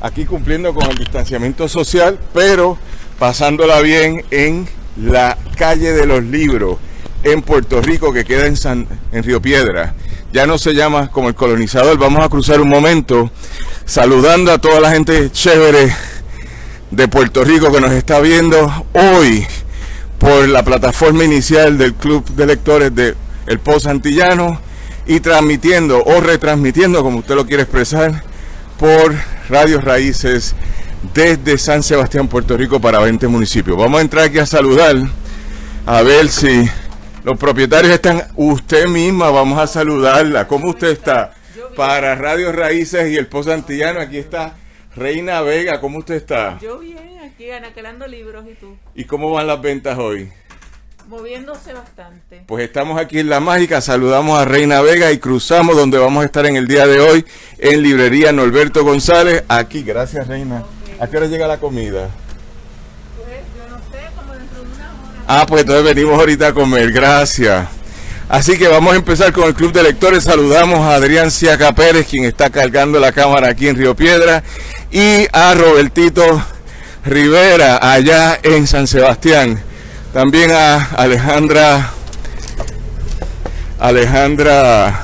aquí cumpliendo con el distanciamiento social, pero pasándola bien en la calle de los libros en Puerto Rico que queda en, San, en Río Piedra. Ya no se llama como el colonizador. Vamos a cruzar un momento saludando a toda la gente chévere de Puerto Rico que nos está viendo hoy por la plataforma inicial del Club de Lectores de El Pozo Antillano y transmitiendo o retransmitiendo, como usted lo quiere expresar, por Radios Raíces desde San Sebastián, Puerto Rico, para 20 municipios. Vamos a entrar aquí a saludar, a ver si los propietarios están. Usted misma, vamos a saludarla. ¿Cómo usted está? Para Radios Raíces y el Pozo Antillano, aquí está Reina Vega. ¿Cómo usted está? Yo bien, aquí anaquelando libros y tú. ¿Y cómo van las ventas hoy? Moviéndose bastante. Pues estamos aquí en La Mágica, saludamos a Reina Vega y cruzamos donde vamos a estar en el día de hoy en Librería Norberto González. Aquí, gracias Reina. ¿A qué hora llega la comida? Pues yo no sé, como dentro de una hora. Ah, pues entonces venimos ahorita a comer, gracias. Así que vamos a empezar con el Club de Lectores. Saludamos a Adrián Ciaca Pérez, quien está cargando la cámara aquí en Río Piedra, y a Robertito Rivera, allá en San Sebastián. También a Alejandra Alejandra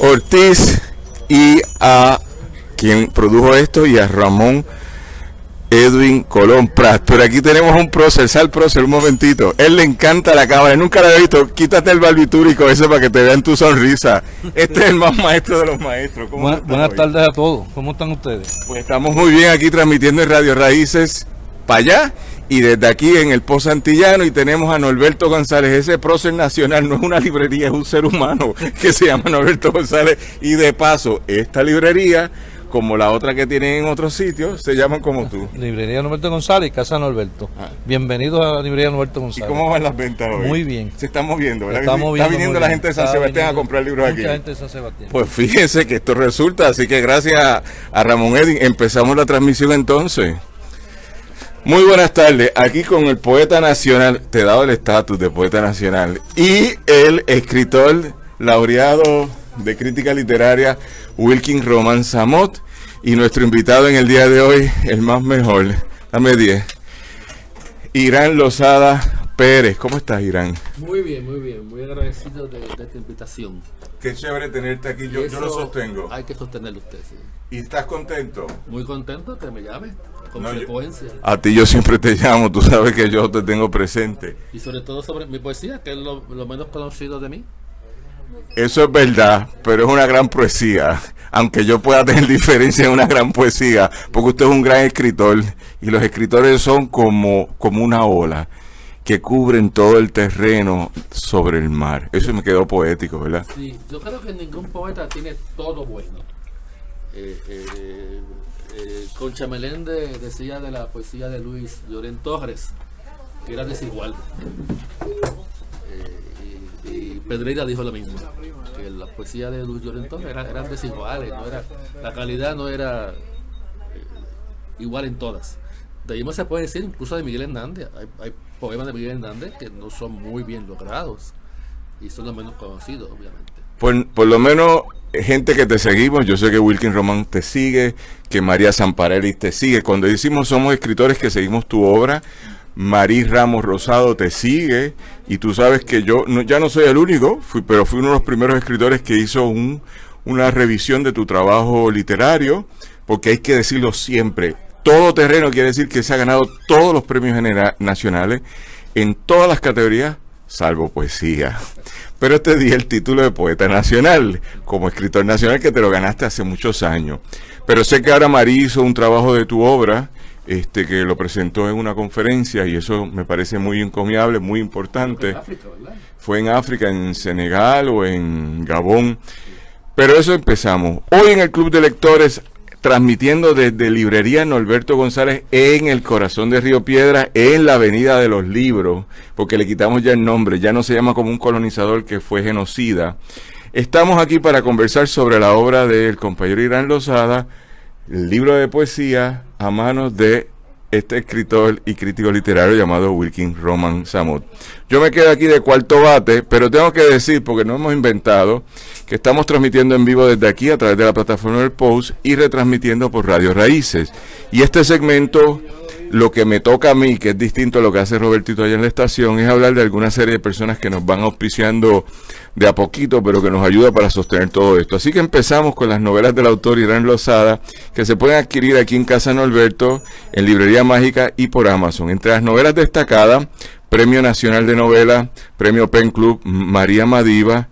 Ortiz y a quien produjo esto y a Ramón Edwin Colón Prat. Pero aquí tenemos un prócer, sal prócer, un momentito. Él le encanta la cámara, nunca la he visto. Quítate el barbitúrico ese para que te vean tu sonrisa. Este es el más maestro de los maestros. ¿Cómo Buenas, estás buenas hoy? tardes a todos. ¿Cómo están ustedes? Pues estamos muy bien aquí transmitiendo en Radio Raíces para allá y desde aquí en el Pozo Antillano y tenemos a Norberto González, ese prócer nacional no es una librería, es un ser humano que se llama Norberto González y de paso esta librería como la otra que tienen en otros sitios se llaman como tú. Librería Norberto González y Casa Norberto. Ah. Bienvenidos a la Librería Norberto ¿Y González. cómo van las ventas hoy? Muy bien. Se está moviendo, ¿verdad? Está moviendo está viniendo la gente de San Sebastián a comprar libros aquí. Mucha gente de San Sebastián. Pues fíjense que esto resulta, así que gracias a, a Ramón Edwin empezamos la transmisión entonces. Muy buenas tardes, aquí con el poeta nacional, te he dado el estatus de poeta nacional, y el escritor laureado de crítica literaria Wilkin Roman Samot, y nuestro invitado en el día de hoy, el más mejor, dame 10, Irán Lozada Pérez. ¿Cómo estás, Irán? Muy bien, muy bien, muy agradecido de, de esta invitación. Qué chévere tenerte aquí, yo, yo lo sostengo. Hay que sostenerlo usted, sí. ¿Y estás contento? Muy contento que me llame con No, yo-. A ti yo siempre te llamo, tú sabes que yo te tengo presente. Y sobre todo sobre mi poesía, que es lo, lo menos conocido de mí. Eso es verdad, pero es una gran poesía. Aunque yo pueda tener diferencia en una gran poesía, porque usted es un gran escritor y los escritores son como, como una ola que cubren todo el terreno sobre el mar. Eso me quedó poético, ¿verdad? Sí, yo creo que ningún poeta tiene todo bueno. Eh, eh, eh, Concha Meléndez decía de la poesía de Luis Llorén Torres que era desigual. Eh, y, Pedreira dijo lo mismo, que la poesía de Luis Llorén Torres era- eran desiguales, no era, la calidad no era eh, igual en todas. De ahí se puede decir incluso de Miguel Hernández. Hay, hay poemas de Miguel Hernández que no son muy bien logrados y son los menos conocidos, obviamente. Por, lo menos, eh, gente que te seguimos, yo sé que Wilkin Román te sigue, que María Zamparelli te sigue. Cuando decimos somos escritores que seguimos tu obra, Marí Ramos Rosado te sigue, y tú sabes que yo no, ya no soy el único, fui, pero fui uno de los primeros escritores que hizo un, una revisión de tu trabajo literario, porque hay que decirlo siempre. Todo terreno quiere decir que se ha ganado todos los premios nacionales en todas las categorías, salvo poesía. Pero te di el título de poeta nacional, como escritor nacional que te lo ganaste hace muchos años. Pero sé que ahora Marí hizo un trabajo de tu obra, este que lo presentó en una conferencia y eso me parece muy encomiable, muy importante. África, ¿verdad? Fue en África, en Senegal o en Gabón. Pero eso empezamos. Hoy en el Club de Lectores, transmitiendo desde Librería Norberto González en el corazón de Río Piedra, en la Avenida de los Libros, porque le quitamos ya el nombre, ya no se llama como un colonizador que fue genocida. Estamos aquí para conversar sobre la obra del compañero Irán Lozada, el libro de poesía a manos de este escritor y crítico literario llamado Wilkin Roman Samot. Yo me quedo aquí de cuarto bate, pero tengo que decir, porque no hemos inventado, que estamos transmitiendo en vivo desde aquí a través de la plataforma del Post y retransmitiendo por Radio Raíces. Y este segmento lo que me toca a mí, que es distinto a lo que hace Robertito allá en la estación, es hablar de alguna serie de personas que nos van auspiciando de a poquito, pero que nos ayuda para sostener todo esto. Así que empezamos con las novelas del autor Irán Lozada, que se pueden adquirir aquí en Casa Norberto, en Librería Mágica y por Amazon. Entre las novelas destacadas, Premio Nacional de Novela, Premio Pen Club María Madiva,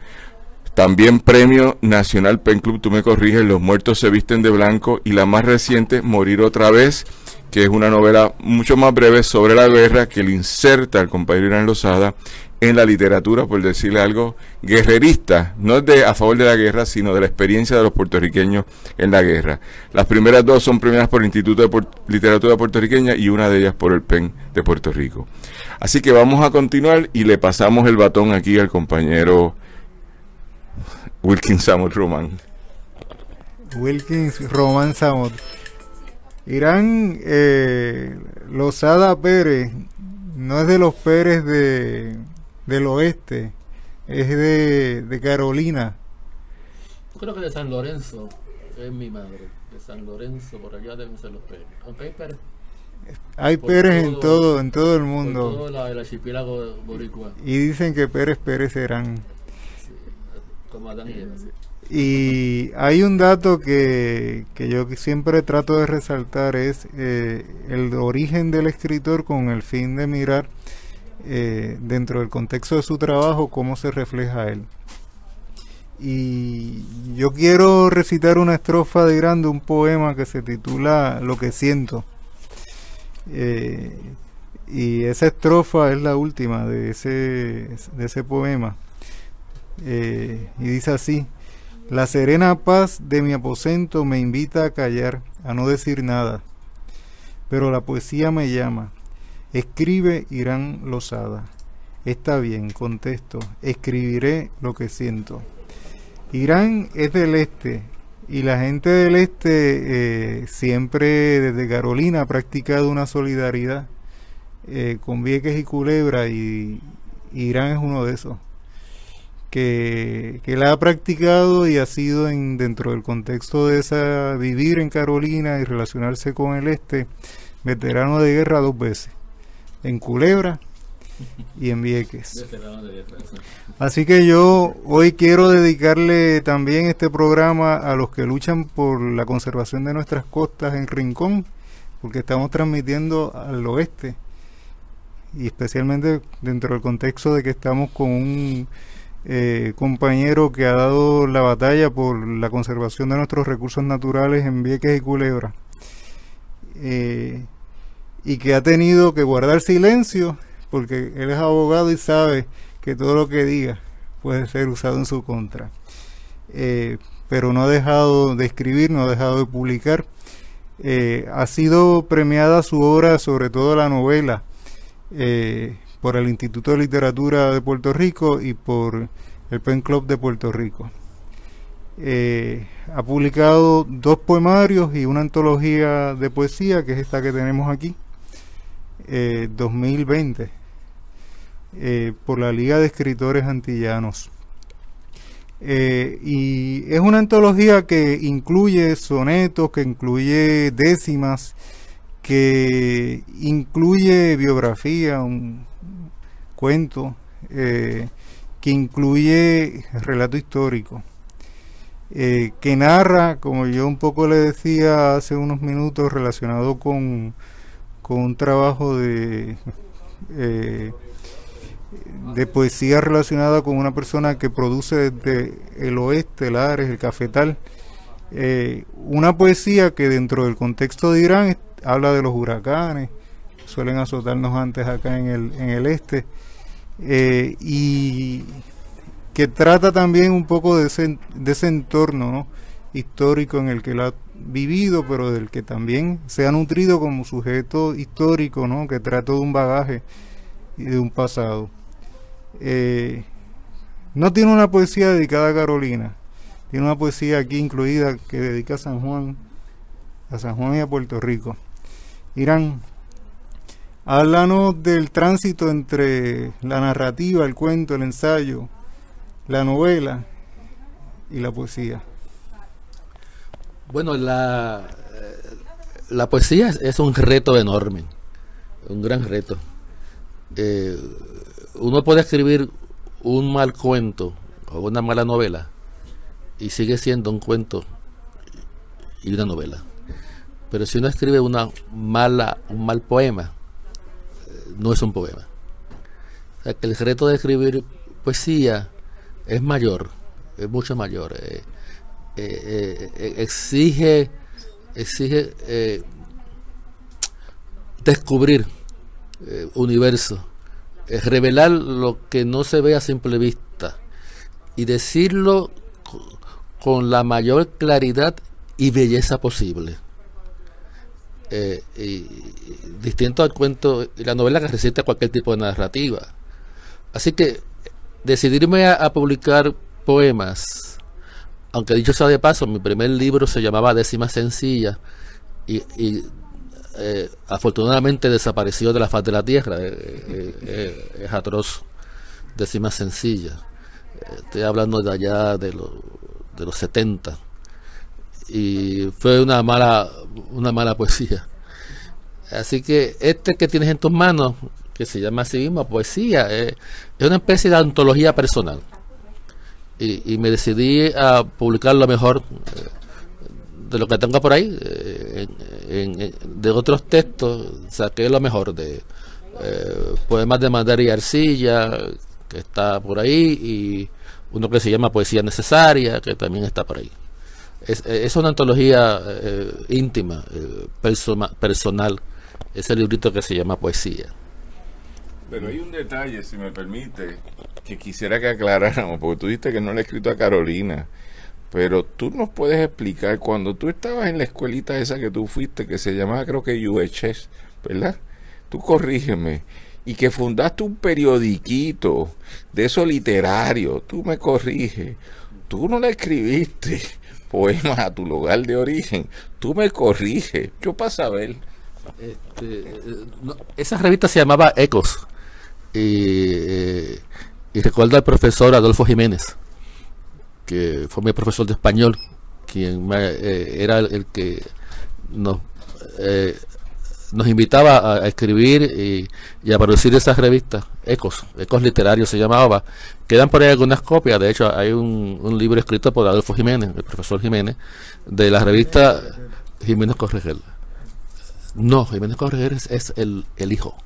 también Premio Nacional Pen Club, tú me corriges, Los Muertos se visten de blanco y la más reciente, Morir otra vez que es una novela mucho más breve sobre la guerra que le inserta al compañero Irán Lozada en la literatura, por decirle algo, guerrerista, no de a favor de la guerra, sino de la experiencia de los puertorriqueños en la guerra. Las primeras dos son premiadas por el Instituto de Literatura Puertorriqueña y una de ellas por el PEN de Puerto Rico. Así que vamos a continuar y le pasamos el batón aquí al compañero Wilkins Samot Roman. Wilkins Roman Samot. Irán eh, Lozada Pérez no es de los Pérez de, del oeste, es de, de Carolina. Creo que de San Lorenzo es mi madre. De San Lorenzo, por allá deben ser los Pérez. Aunque hay Pérez. Hay Por Pérez en todo- en todo el Por mundo. todo la- el archipiélago boricua. Y dicen que Pérez Pérez serán. Como Adán y Eva, sí. Y hay un dato que, que yo siempre trato de resaltar, es eh, el origen del escritor con el fin de mirar eh, dentro del contexto de su trabajo cómo se refleja él. Y yo quiero recitar una estrofa de Grande, un poema que se titula Lo que siento. Eh, y esa estrofa es la última de ese, de ese poema. Y dice así. La serena paz de mi aposento me invita a callar, a no decir nada. Pero la poesía me llama. Escribe Irán Lozada. Está bien, contesto. Escribiré lo que siento. Irán es del este y la gente del este eh, siempre desde Carolina ha practicado una solidaridad eh, con Vieques y Culebra y Irán es uno de esos que, que la ha practicado y ha sido en, dentro del contexto de esa vivir en Carolina y relacionarse con el este, veterano de guerra dos veces, en Culebra y en Vieques. Así que yo hoy quiero dedicarle también este programa a los que luchan por la conservación de nuestras costas en Rincón, porque estamos transmitiendo al oeste y especialmente dentro del contexto de que estamos con un eh, compañero que ha dado la batalla por la conservación de nuestros recursos naturales en Vieques y Culebra eh, y que ha tenido que guardar silencio porque él es abogado y sabe que todo lo que diga puede ser usado en su contra. Eh, pero no ha dejado de escribir, no ha dejado de publicar. Ha sido premiada su obra, sobre todo la novela, por el Instituto de Literatura de Puerto Rico y por el Pen Club de Puerto Rico. Eh, ha publicado dos poemarios y una antología de poesía, que es esta que tenemos aquí, eh, 2020, eh, por la Liga de Escritores Antillanos. Eh, y es una antología que incluye sonetos, que incluye décimas, que incluye biografía, un cuento, eh, que incluye relato histórico, eh, que narra, como yo un poco le decía hace unos minutos, relacionado con, con un trabajo de, eh, de poesía relacionada con una persona que produce desde el oeste, el Ares, el Cafetal, una poesía que dentro del contexto de Irán habla de los huracanes, suelen azotarnos antes acá en el, en el este, eh, y que trata también un poco de ese, de ese entorno ¿no? histórico en el que él ha vivido, pero del que también se ha nutrido como sujeto histórico, ¿no? que trata de un bagaje y de un pasado. Eh, no tiene una poesía dedicada a Carolina, tiene una poesía aquí incluida que dedica a San Juan, a San Juan y a Puerto Rico. Irán, Háblanos del tránsito entre la narrativa, el cuento, el ensayo, la novela y la poesía. Bueno, la, eh, la poesía es, un reto enorme, un gran reto. Eh, uno puede escribir un mal cuento o una mala novela y sigue siendo un cuento y una novela. Pero si uno escribe una mala, un mal poema, no es un poema. O sea, que el reto de escribir poesía es mayor, es mucho mayor. eh, eh, eh, exige, exige descubrir universo, revelar lo que no se ve a simple vista y decirlo co- con la mayor claridad y belleza posible. Eh, y- distinto al cuento y la novela que resiste a cualquier tipo de narrativa. Así que decidirme a, publicar poemas, aunque dicho sea de paso, mi primer libro se llamaba Décima Sencilla y, eh, afortunadamente desapareció de la faz de la tierra. eh, eh, es atroz. Décima Sencilla. Estoy hablando de allá de, los de los 70 y fue una mala una mala poesía. Así que este que tienes en tus manos que se llama así mismo poesía eh, es una especie de antología personal. Y, y me decidí a publicar lo mejor eh, de lo que tengo por ahí eh, en- de otros textos saqué lo mejor de eh, poemas de Madera y Arcilla que está por ahí y uno que se llama Poesía Necesaria que también está por ahí es, eh, es una antología eh, íntima, eh, persona- personal. Ese librito que se llama Poesía. Pero hay un detalle, si me permite, que quisiera que aclaráramos, porque tú dijiste que no le he escrito a Carolina, pero tú nos puedes explicar, cuando tú estabas en la escuelita esa que tú fuiste, que se llamaba creo que UHS, ¿verdad? Tú corrígeme, y que fundaste un periodiquito de eso literario, tú me corriges, tú no le escribiste poemas a tu lugar de origen, tú me corriges, yo para saber. Este, eh, esa revista se llamaba Ecos. Y, eh, y recuerdo al profesor Adolfo Jiménez, que fue mi profesor de español, quien eh, era el, que nos, invitaba a, a escribir y, y a producir esas revistas, Ecos, Ecos Literarios se llamaba. Quedan por ahí algunas copias, de hecho hay un, libro escrito por Adolfo Jiménez, el profesor Jiménez, de la revista Jiménez Corregel. No, Jiménez Correger es, el, el hijo.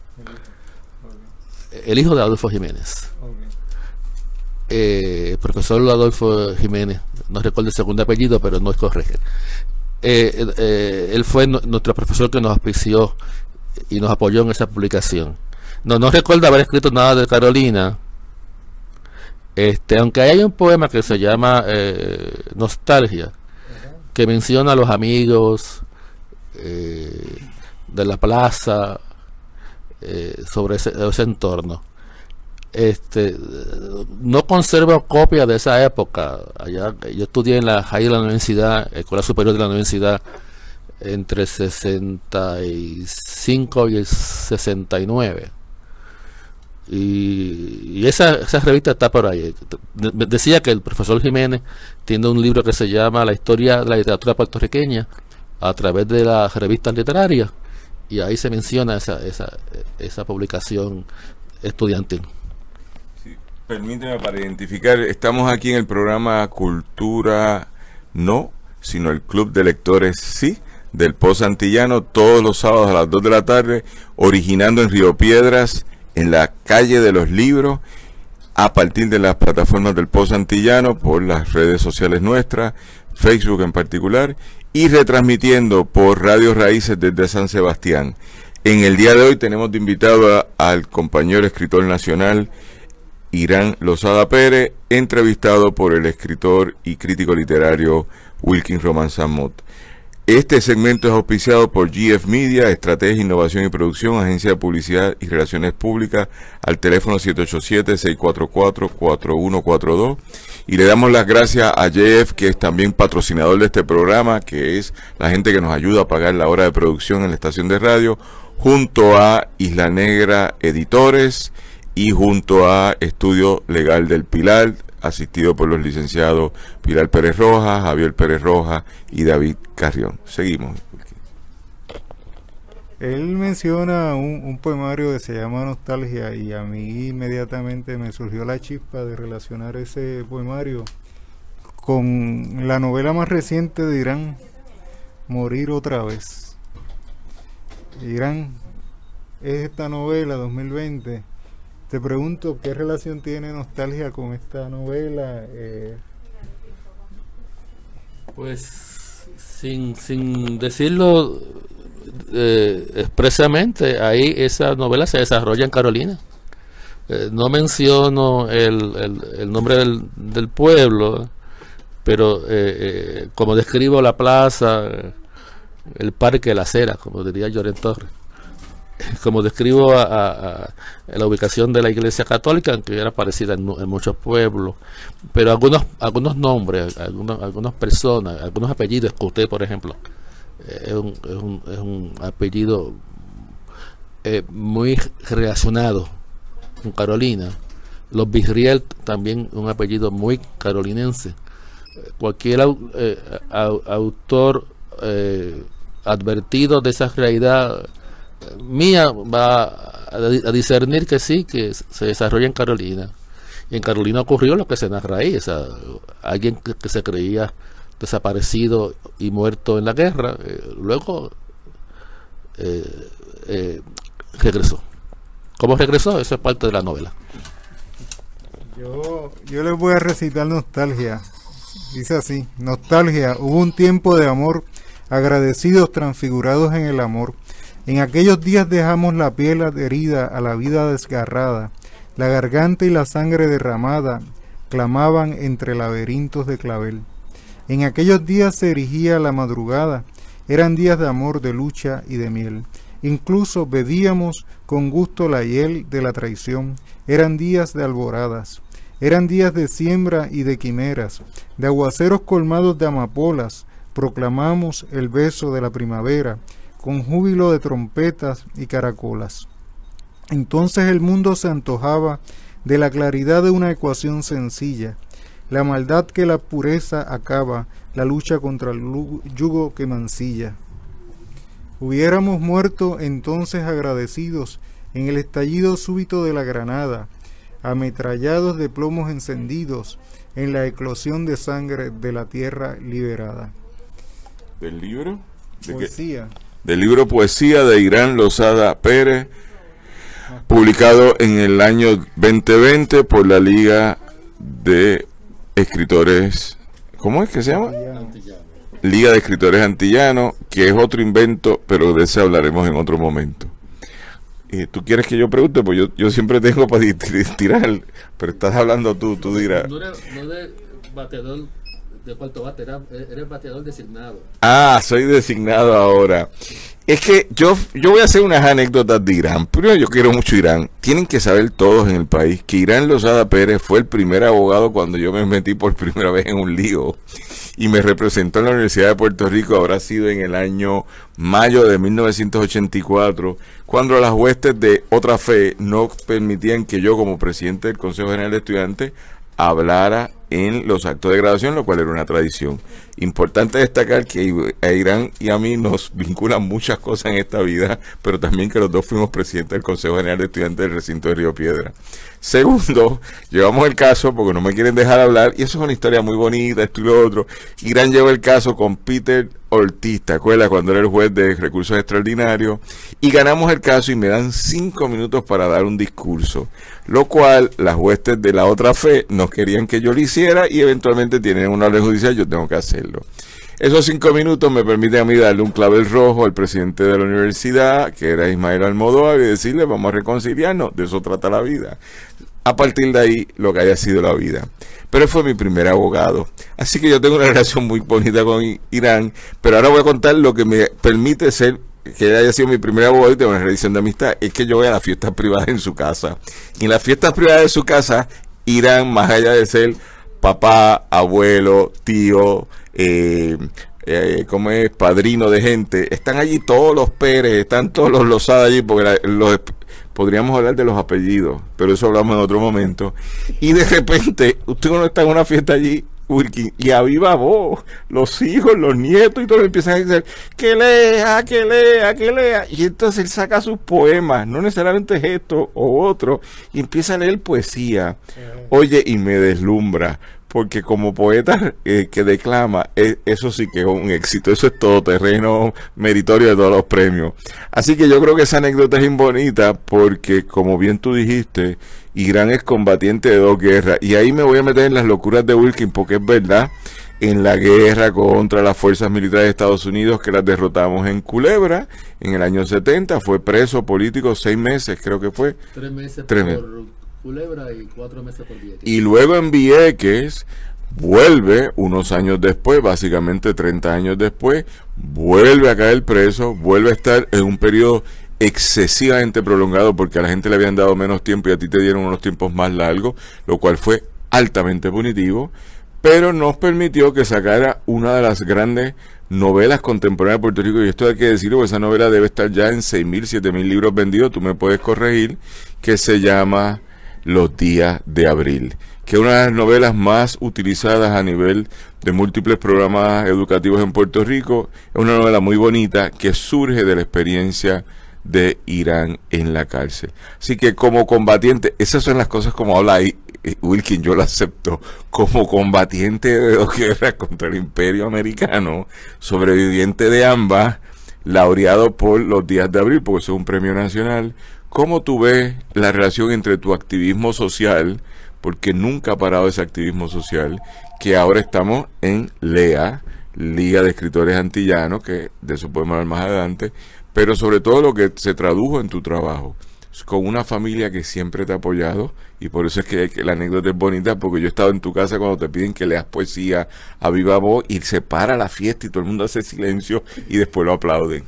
El hijo de Adolfo Jiménez. Eh, el profesor Adolfo Jiménez, no recuerdo el segundo apellido, pero no es Correger. Eh, eh, eh, él fue nu- nuestro profesor que nos auspició y nos apoyó en esa publicación. No, no recuerdo haber escrito nada de Carolina. Este, aunque hay un poema que se llama eh, Nostalgia, que menciona a los amigos, eh, de la plaza eh, sobre ese, entorno. Este, no conservo copia de esa época. Allá, yo estudié en la High de la Universidad, Escuela Superior de la Universidad, entre el 65 y el 69. Y, y esa, esa revista está por ahí. De- de- Decía que el profesor Jiménez tiene un libro que se llama La historia de la literatura puertorriqueña a través de las revistas literarias y ahí se menciona esa, esa, esa publicación estudiantil. Permíteme para identificar, estamos aquí en el programa Cultura No, sino el Club de Lectores Sí, del Post Antillano, todos los sábados a las 2 de la tarde, originando en Río Piedras, en la calle de los libros, a partir de las plataformas del Post Antillano, por las redes sociales nuestras, Facebook en particular, y retransmitiendo por Radio Raíces desde San Sebastián. En el día de hoy tenemos de invitado al compañero escritor nacional, Irán Lozada Pérez, entrevistado por el escritor y crítico literario Wilkin Roman Samot. Este segmento es auspiciado por GF Media, Estrategia, Innovación y Producción, Agencia de Publicidad y Relaciones Públicas, al teléfono 787-644-4142. Y le damos las gracias a GF, que es también patrocinador de este programa, que es la gente que nos ayuda a pagar la hora de producción en la estación de radio, junto a Isla Negra Editores y junto a Estudio Legal del Pilar, asistido por los licenciados Pilar Pérez Rojas, Javier Pérez Rojas y David Carrión. Seguimos. Él menciona un, un poemario que se llama Nostalgia y a mí inmediatamente me surgió la chispa de relacionar ese poemario con la novela más reciente de Irán, Morir otra vez. Irán es esta novela 2020. Te pregunto qué relación tiene Nostalgia con esta novela. Eh, Pues sin, sin decirlo eh, expresamente, ahí esa novela se desarrolla en Carolina. Eh, no menciono el, el- nombre del, del pueblo, pero eh, eh, como describo la plaza, el parque, la acera, como diría Llorén Torres. Como describo a, la ubicación de la iglesia católica, que era parecida en, mu- en muchos pueblos, pero algunos algunos nombres, algunos, algunas personas, algunos apellidos, que usted, por ejemplo, eh, es un, apellido eh, muy relacionado con Carolina. Los Bisriel también un apellido muy carolinense. Cualquier eh, au- autor advertido de esa realidad mía va a, di- a discernir que sí, que se desarrolla en Carolina. Y en Carolina ocurrió lo que se narra ahí, o sea, alguien que, que se creía desaparecido y muerto en la guerra, eh, luego eh, eh, regresó. ¿Cómo regresó? Eso es parte de la novela. Yo, yo les voy a recitar nostalgia. Dice así, nostalgia, hubo un tiempo de amor, agradecidos transfigurados en el amor. En aquellos días dejamos la piel adherida a la vida desgarrada, la garganta y la sangre derramada clamaban entre laberintos de clavel. En aquellos días se erigía la madrugada, eran días de amor, de lucha y de miel. Incluso bebíamos con gusto la hiel de la traición, eran días de alboradas. Eran días de siembra y de quimeras, de aguaceros colmados de amapolas, proclamamos el beso de la primavera, con júbilo de trompetas y caracolas. Entonces el mundo se antojaba de la claridad de una ecuación sencilla, la maldad que la pureza acaba, la lucha contra el yugo que mancilla. Hubiéramos muerto entonces agradecidos en el estallido súbito de la granada, ametrallados de plomos encendidos en la eclosión de sangre de la tierra liberada. ¿Del libro? ¿De qué? Del libro Poesía de Irán Lozada Pérez, publicado en el año 2020 por la Liga de Escritores, ¿cómo es que se llama? Liga de Escritores Antillanos, que es otro invento, pero de ese hablaremos en otro momento. ¿Y tú quieres que yo pregunte? Pues yo, yo siempre tengo para tirar, pero estás hablando tú, tú dirás. No no era bateador de bate, el bateador designado. Ah, soy designado ahora. Es que yo, yo voy a hacer unas anécdotas de Irán. Primero, yo quiero mucho Irán. Tienen que saber todos en el país que Irán Lozada Pérez fue el primer abogado cuando yo me metí por primera vez en un lío y me representó en la Universidad de Puerto Rico. Habrá sido en el año mayo de 1984, cuando las huestes de otra fe no permitían que yo, como presidente del Consejo General de Estudiantes, hablara en los actos de graduación, lo cual era una tradición. Importante destacar que a Irán y a mí nos vinculan muchas cosas en esta vida, pero también que los dos fuimos presidentes del Consejo General de Estudiantes del recinto de Río Piedra. Segundo, llevamos el caso porque no me quieren dejar hablar, y eso es una historia muy bonita, esto y lo otro. Irán llevó el caso con Peter Ortiz, ¿te acuerdas? Cuando era el juez de recursos extraordinarios, y ganamos el caso y me dan cinco minutos para dar un discurso, lo cual las huestes de la otra fe no querían que yo lo hiciera y eventualmente tienen una orden judicial, yo tengo que hacerlo. Esos cinco minutos me permiten a mí darle un clavel rojo al presidente de la universidad, que era Ismael Almodóvar, y decirle, vamos a reconciliarnos, de eso trata la vida. A partir de ahí, lo que haya sido la vida. Pero él fue mi primer abogado. Así que yo tengo una relación muy bonita con Irán, pero ahora voy a contar lo que me permite ser que haya sido mi primer abogado y tengo una relación de amistad, es que yo voy a las fiestas privadas en su casa. Y en las fiestas privadas de su casa, Irán, más allá de ser papá, abuelo, tío, eh, eh, como es padrino de gente, están allí todos los Pérez, están todos los Lozada allí, porque los, podríamos hablar de los apellidos, pero eso hablamos en otro momento. Y de repente, usted uno está en una fiesta allí, Wilkin, y a viva voz, los hijos, los nietos y todos empiezan a decir, que lea, que lea, que lea. Y entonces él saca sus poemas, no necesariamente es esto o otro, y empieza a leer poesía. Oye, y me deslumbra, porque como poeta eh, que declama, eh, eso sí que es un éxito, eso es todo terreno meritorio de todos los premios. Así que yo creo que esa anécdota es bien bonita, porque como bien tú dijiste, Irán es combatiente de dos guerras, y ahí me voy a meter en las locuras de Wilkin, porque es verdad, en la guerra contra las fuerzas militares de Estados Unidos que las derrotamos en Culebra en el año 70, fue preso político seis meses, creo que fue, Tres meses Tres por meses. Culebra y cuatro meses por Vieques. y luego en Vieques vuelve unos años después, básicamente 30 años después, vuelve a caer preso, vuelve a estar en un periodo excesivamente prolongado porque a la gente le habían dado menos tiempo y a ti te dieron unos tiempos más largos, lo cual fue altamente punitivo, pero nos permitió que sacara una de las grandes novelas contemporáneas de Puerto Rico, y esto hay que decirlo, esa novela debe estar ya en 6.000, 7.000 libros vendidos, tú me puedes corregir, que se llama Los días de abril, que es una de las novelas más utilizadas a nivel de múltiples programas educativos en Puerto Rico, es una novela muy bonita que surge de la experiencia de Irán en la cárcel. Así que como combatiente, esas son las cosas como habla ahí eh, Wilkin, yo lo acepto como combatiente de dos guerras contra el imperio americano, sobreviviente de ambas, laureado por los días de abril, porque eso es un premio nacional. ¿Cómo tú ves la relación entre tu activismo social, porque nunca ha parado ese activismo social, que ahora estamos en LEA, Liga de Escritores Antillanos, que de eso podemos hablar más adelante, pero sobre todo lo que se tradujo en tu trabajo, con una familia que siempre te ha apoyado, y por eso es que, la anécdota es bonita, porque yo he estado en tu casa cuando te piden que leas poesía a viva voz y se para la fiesta y todo el mundo hace silencio y después lo aplauden.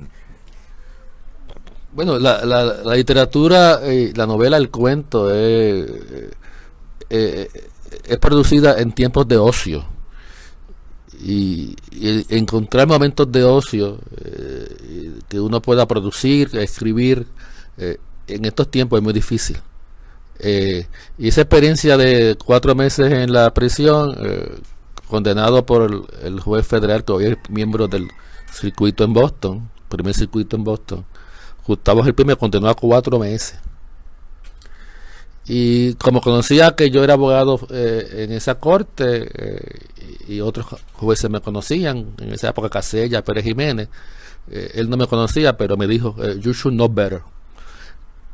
Bueno, la, la, la literatura, eh, la novela, el cuento, eh, eh, es producida en tiempos de ocio. Y, encontrar momentos de ocio eh, que uno pueda producir, escribir, eh, en estos tiempos es muy difícil. Eh, y esa experiencia de cuatro meses en la prisión, eh, condenado por el, el juez federal que hoy es miembro del circuito en Boston, primer circuito en Boston, Gustavo Gil me condenó a cuatro meses. Y como conocía que yo era abogado eh, en esa corte eh, y otros jueces me conocían, en esa época Casella, Pérez Jiménez, eh, él no me conocía, pero me dijo, you should know better.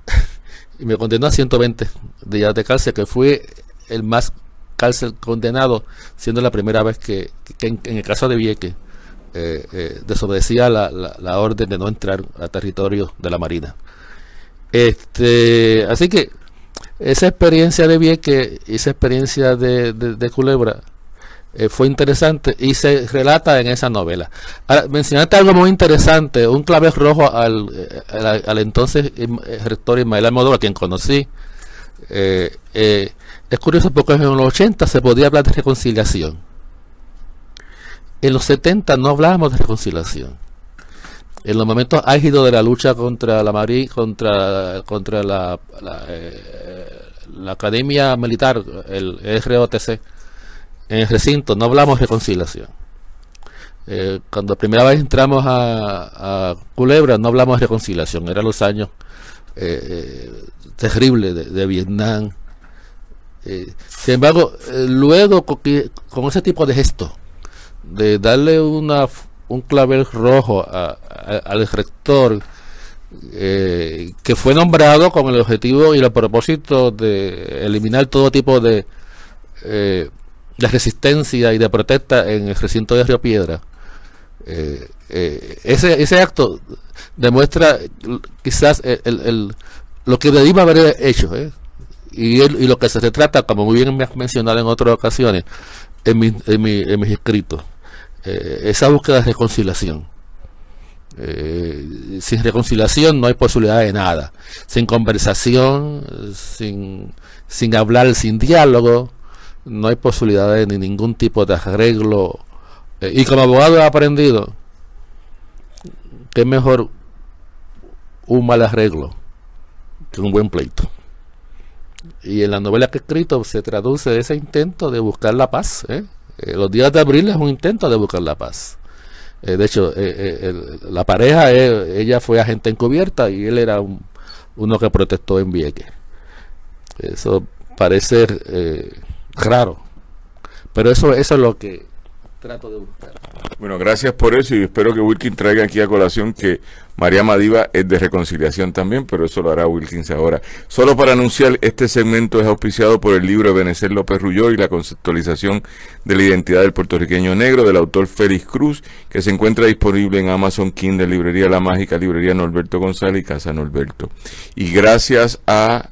y me condenó a 120 días de cárcel, que fue el más cárcel condenado, siendo la primera vez que, en, el caso de Vieques eh, desobedecía la, la- la orden de no entrar a territorio de la Marina. Este, así que esa experiencia de Vieques, esa experiencia de, Culebra, eh, fue interesante y se relata en esa novela. Ahora, mencionaste algo muy interesante, un clave rojo al, eh, al, entonces eh, rector Ismael Almodóvar, quien conocí. Es curioso porque en los 80 se podía hablar de reconciliación. En los 70 no hablábamos de reconciliación. En los momentos álgidos de la lucha contra la Mari, contra, contra la, la, eh, Academia Militar, el ROTC, en el recinto no hablamos de reconciliación. Eh, cuando primera vez entramos a, a Culebra no hablamos de reconciliación, eran los años eh, terribles de, de Vietnam. Sin embargo, luego con, con ese tipo de gesto, de darle una, un clavel rojo a- al rector, eh, que fue nombrado con el objetivo y el propósito de eliminar todo tipo de, eh, resistencia y de protesta en el recinto de Río Piedra. Eh, eh, ese, ese acto demuestra quizás el, el- lo que debimos haber hecho y lo que se retrata, como muy bien me has mencionado en otras ocasiones, en, mi- en, mi- en mis escritos, eh, esa búsqueda de reconciliación. Eh, sin reconciliación no hay posibilidad de nada. Sin conversación, sin, sin hablar, sin diálogo, no hay posibilidad de ni ningún tipo de arreglo Eh, y como abogado he aprendido que es mejor un mal arreglo que un buen pleito. Y en la novela que he escrito se traduce ese intento de buscar la paz. ¿eh? Eh, los días de abril es un intento de buscar la paz. Eh, de hecho, eh, la pareja, ella fue agente encubierta y él era un- uno que protestó en Vieques. Eso parece raro, pero eso es lo que trato de buscar. Bueno, gracias por eso y espero que Wilkins traiga aquí a colación que María Madiva es de reconciliación también, pero eso lo hará Wilkins ahora. Solo para anunciar, este segmento es auspiciado por el libro de Benecer López Rulló y la conceptualización de la identidad del puertorriqueño negro del autor Félix Cruz, que se encuentra disponible en Amazon Kindle, Librería La Mágica, Librería Norberto González y Casa Norberto. Y gracias a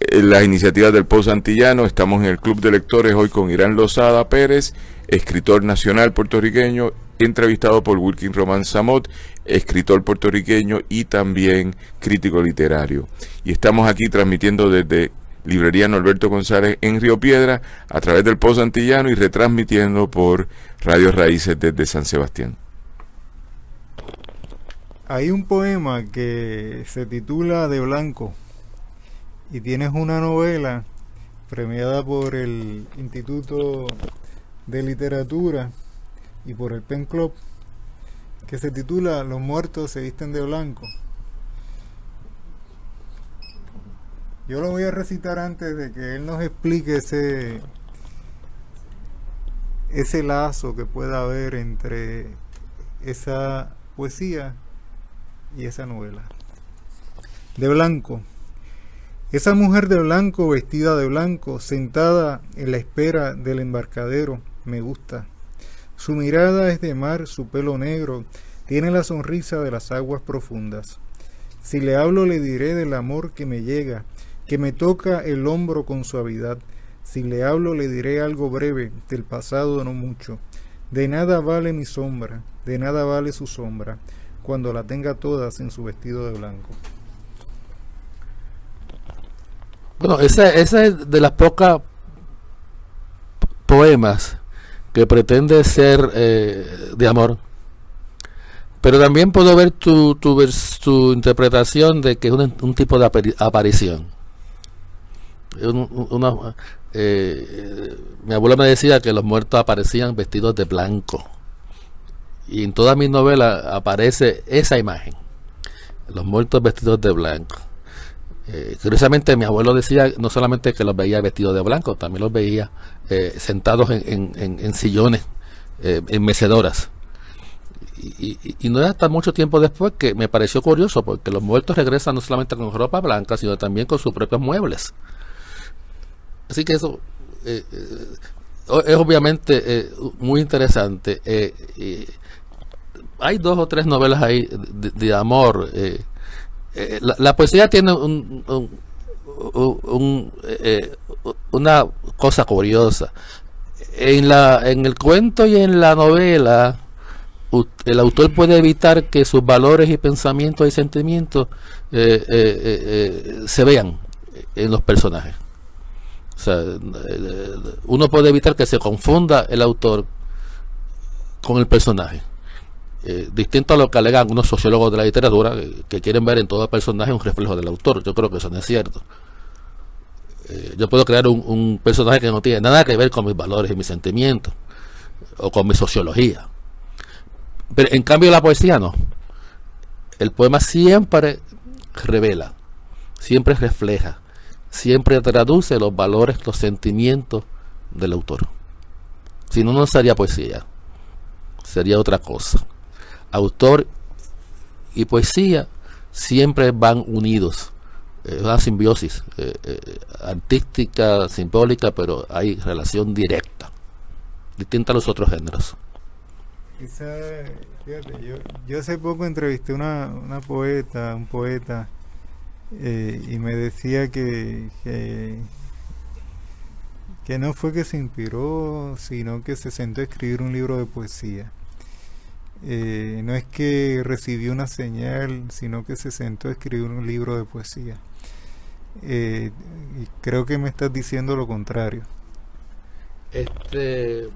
eh, las iniciativas del Pozo Antillano. Estamos en el Club de Lectores hoy con Irán Lozada Pérez, escritor nacional puertorriqueño, entrevistado por Wilkin Román Samot, escritor puertorriqueño y también crítico literario. Y estamos aquí transmitiendo desde Librería Norberto González en Río Piedra a través del Pozo Antillano y retransmitiendo por Radio Raíces desde San Sebastián. Hay un poema que se titula De Blanco y tienes una novela premiada por el Instituto de Literatura y por el Pen Club que se titula Los muertos se visten de blanco. Yo lo voy a recitar antes de que él nos explique ese ese lazo que pueda haber entre esa poesía y esa novela. De blanco. Esa mujer de blanco, vestida de blanco, sentada en la espera del embarcadero, me gusta. Su mirada es de mar, su pelo negro, tiene la sonrisa de las aguas profundas. Si le hablo le diré del amor que me llega, que me toca el hombro con suavidad. Si le hablo le diré algo breve, del pasado no mucho. De nada vale mi sombra, de nada vale su sombra, cuando la tenga todas en su vestido de blanco. Bueno, esa, esa es de las pocas poemas que pretende ser eh, de amor. Pero también puedo ver tu, tu, tu interpretación de que es un, tipo de apari- aparición. Eh, mi abuela me decía que los muertos aparecían vestidos de blanco. Y en todas mis novelas aparece esa imagen. Los muertos vestidos de blanco. Eh, curiosamente, mi abuelo decía no solamente que los veía vestidos de blanco, también los veía eh, sentados en, en- en- sillones, eh, en mecedoras. Y, no es hasta mucho tiempo después que me pareció curioso, porque los muertos regresan no solamente con ropa blanca, sino también con sus propios muebles. Así que eso es obviamente muy interesante. hay dos o tres novelas ahí de, amor. Eh, la, poesía tiene un, un- un, eh, una cosa curiosa. En, la, en el cuento y en la novela, el autor puede evitar que sus valores y pensamientos y sentimientos eh, eh, eh, eh, se vean en los personajes. O sea, eh, uno puede evitar que se confunda el autor con el personaje. Eh, distinto a lo que alegan algunos sociólogos de la literatura que, quieren ver en todo personaje un reflejo del autor. Yo creo que eso no es cierto. Eh, yo puedo crear un personaje que no tiene nada que ver con mis valores y mis sentimientos o con mi sociología. Pero en cambio la poesía no. El poema siempre revela, siempre refleja, siempre traduce los valores, los sentimientos del autor. Si no, no sería poesía, sería otra cosa. Autor y poesía siempre van unidos. Es una simbiosis eh, eh, artística, simbólica, pero hay relación directa, distinta a los otros géneros. Yo, yo hace poco entrevisté una, una poeta, un poeta, eh, y me decía que, que no fue que se inspiró, sino que se sentó a escribir un libro de poesía. Eh, no es que recibió una señal, sino que se sentó a escribir un libro de poesía. Eh, y creo que me estás diciendo lo contrario. Este,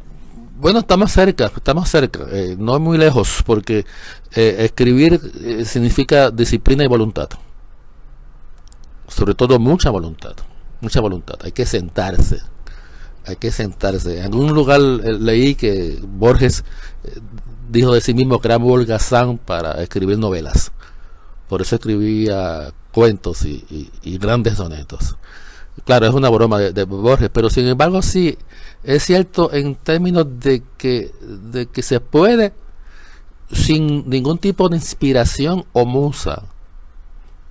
Bueno, estamos cerca, estamos cerca, eh, no muy lejos, porque eh, escribir significa disciplina y voluntad. Sobre todo mucha voluntad, mucha voluntad. Hay que sentarse, hay que sentarse. En algún lugar eh, leí que Borges eh, dijo de sí mismo que era muy holgazán para escribir novelas. Por eso escribía cuentos y, grandes sonetos. Claro, es una broma de, de Borges, pero sin embargo sí, es cierto en términos de que, de que se puede, sin ningún tipo de inspiración o musa,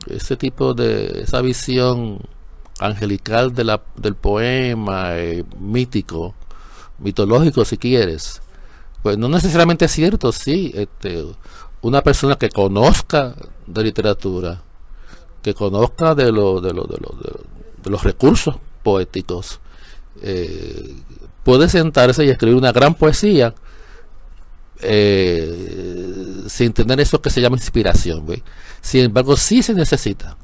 ese tipo de, esa visión angelical del poema, eh, mítico, mitológico si quieres, pues no necesariamente es cierto, sí, este, una persona que conozca de literatura, que conozca de, lo, de, lo, de, de lo- de los recursos poéticos, eh, puede sentarse y escribir una gran poesía eh, sin tener eso que se llama inspiración. Sin embargo, sí se necesita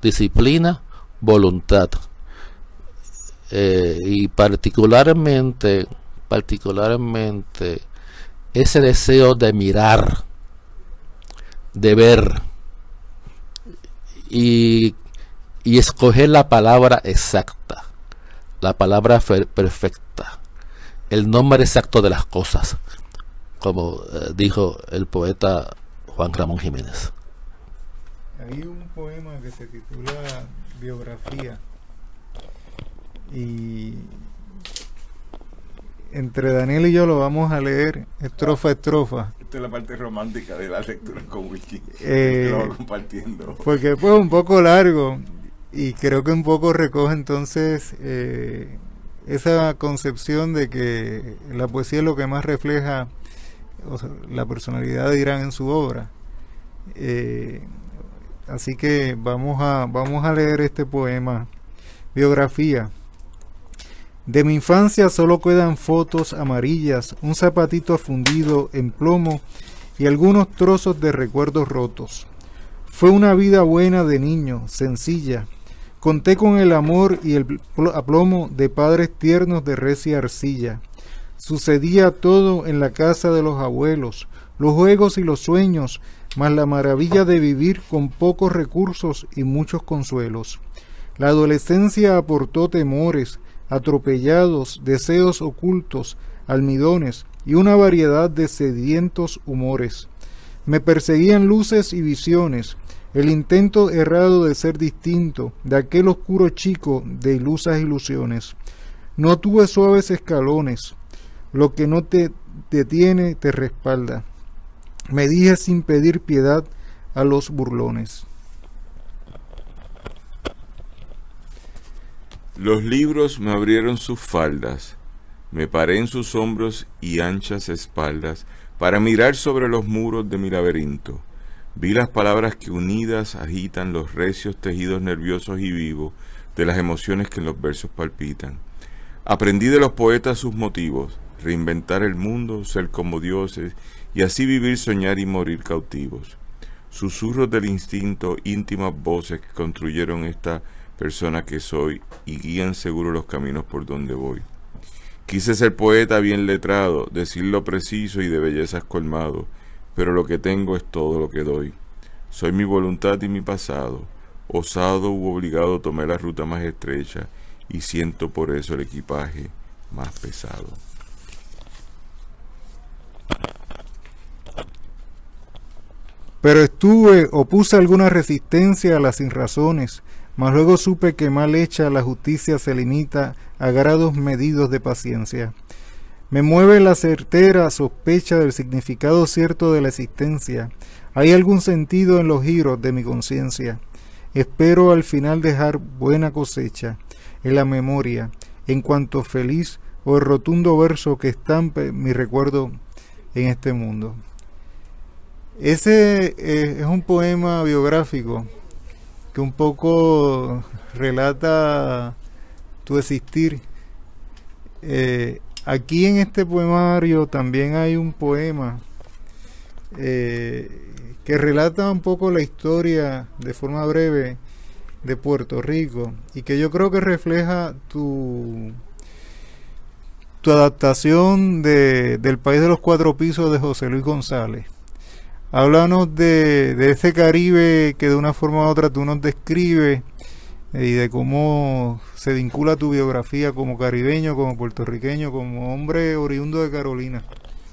disciplina, voluntad eh, y particularmente, particularmente ese deseo de mirar, de ver y, y escoger la palabra exacta, la palabra perfecta, el nombre exacto de las cosas, como eh, dijo el poeta Juan Ramón Jiménez. Hay un poema que se titula Biografía. Y entre Daniel y yo lo vamos a leer estrofa a estrofa. Esta es la parte romántica de la lectura con Wiki. Eh, lo compartiendo. Porque pues un poco largo y creo que un poco recoge entonces eh, esa concepción de que la poesía es lo que más refleja o sea, la personalidad de Irán en su obra. Eh, así que vamos a, vamos a leer este poema, biografía. De mi infancia solo quedan fotos amarillas, un zapatito afundido en plomo y algunos trozos de recuerdos rotos. Fue una vida buena de niño, sencilla. Conté con el amor y el pl- aplomo de padres tiernos de recia arcilla. Sucedía todo en la casa de los abuelos, los juegos y los sueños, más la maravilla de vivir con pocos recursos y muchos consuelos. La adolescencia aportó temores, atropellados, deseos ocultos, almidones y una variedad de sedientos humores. Me perseguían luces y visiones, el intento errado de ser distinto de aquel oscuro chico de ilusas ilusiones. No tuve suaves escalones, lo que no te detiene te respalda. Me dije sin pedir piedad a los burlones. Los libros me abrieron sus faldas, me paré en sus hombros y anchas espaldas para mirar sobre los muros de mi laberinto. Vi las palabras que unidas agitan los recios tejidos nerviosos y vivos de las emociones que en los versos palpitan. Aprendí de los poetas sus motivos, reinventar el mundo, ser como dioses y así vivir, soñar y morir cautivos. Susurros del instinto, íntimas voces que construyeron esta persona que soy y guían seguro los caminos por donde voy. Quise ser poeta bien letrado, decir lo preciso y de bellezas colmado, pero lo que tengo es todo lo que doy. Soy mi voluntad y mi pasado. Osado u obligado tomé la ruta más estrecha y siento por eso el equipaje más pesado. Pero estuve, opuse alguna resistencia a las sinrazones, mas luego supe que mal hecha la justicia se limita a grados medidos de paciencia. Me mueve la certera sospecha del significado cierto de la existencia. Hay algún sentido en los giros de mi conciencia. Espero al final dejar buena cosecha en la memoria, en cuanto feliz o el rotundo verso que estampe mi recuerdo en este mundo. Ese eh, es un poema biográfico que un poco relata tu existir. Eh, aquí en este poemario también hay un poema eh, que relata un poco la historia de forma breve de Puerto Rico y que yo creo que refleja tu tu adaptación de, del País de los Cuatro Pisos de José Luis González. Háblanos de, de ese Caribe que de una forma u otra tú nos describes eh, y de cómo se vincula tu biografía como caribeño, como puertorriqueño, como hombre oriundo de Carolina.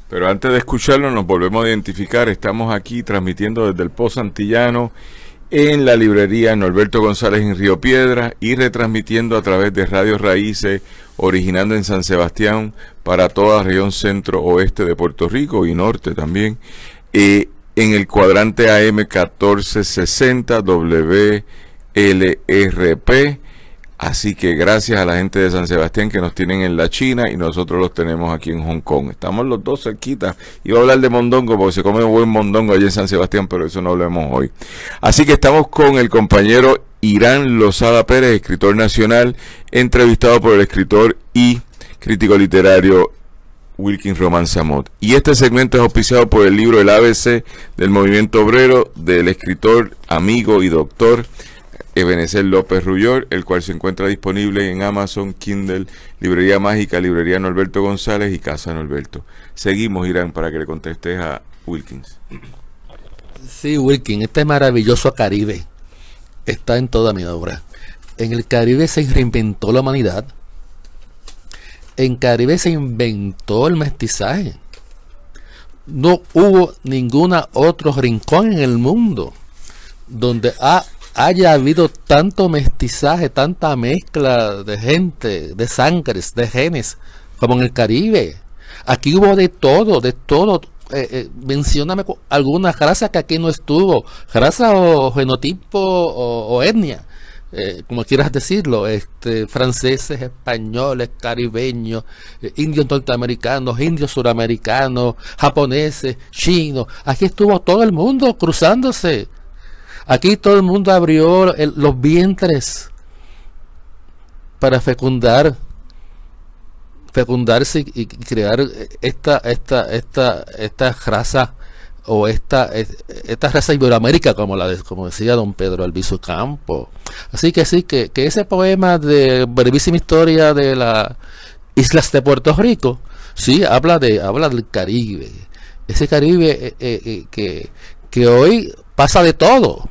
Pero antes de escucharlo nos volvemos a identificar. Estamos aquí transmitiendo desde el Pozo Antillano en la librería Norberto González en Río Piedra y retransmitiendo a través de Radio Raíces, originando en San Sebastián para toda la región centro-oeste de Puerto Rico y norte también. Eh, en el cuadrante AM 1460 WLRP. Así que gracias a la gente de San Sebastián que nos tienen en la China y nosotros los tenemos aquí en Hong Kong. Estamos los dos cerquita. Iba a hablar de mondongo porque se come buen mondongo allí en San Sebastián, pero eso no hablemos hoy. Así que estamos con el compañero Irán Lozada Pérez, escritor nacional, entrevistado por el escritor y crítico literario Wilkins Román Samot. Y este segmento es auspiciado por el libro El ABC del Movimiento Obrero del escritor, amigo y doctor Ebenezer López Rullor, el cual se encuentra disponible en Amazon, Kindle, Librería Mágica, Librería Norberto González y Casa Norberto. Seguimos, Irán, para que le contestes a Wilkins. Sí, Wilkins, este maravilloso Caribe está en toda mi obra. En el Caribe se reinventó la humanidad. En Caribe se inventó el mestizaje. No hubo ningún otro rincón en el mundo donde ha, haya habido tanto mestizaje, tanta mezcla de gente, de sangres, de genes, como en el Caribe. Aquí hubo de todo, de todo. Eh, eh, mencióname alguna que aquí no estuvo, raza o genotipo o, o etnia, eh, como quieras decirlo, este, franceses, españoles, caribeños, eh, indios norteamericanos, indios suramericanos, japoneses, chinos. Aquí estuvo todo el mundo cruzándose. Aquí todo el mundo abrió los vientres para fecundar, fecundarse y, y crear esta, esta, esta, esta raza o esta, es- esta raza iberoamérica, como la como decía don Pedro Albizu Campo. Así que sí, que, que ese poema de brevísima historia de las islas de Puerto Rico, sí, habla de, habla del Caribe. Ese Caribe eh, eh, eh, que, que hoy pasa de todo.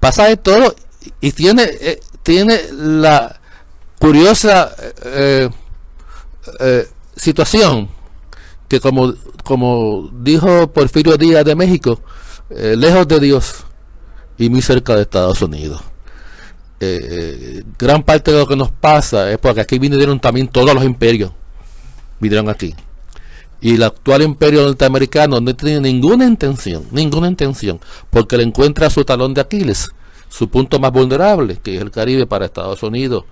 Pasa de todo y tiene, eh, tiene la curiosa eh, eh, situación que como, como dijo Porfirio Díaz de México, eh, lejos de Dios y muy cerca de Estados Unidos. Eh, eh, gran parte de lo que nos pasa es porque aquí vinieron también todos los imperios, vinieron aquí. Y el actual imperio norteamericano no tiene ninguna intención, ninguna intención, porque le encuentra su talón de Aquiles, su punto más vulnerable, que es el Caribe para Estados Unidos,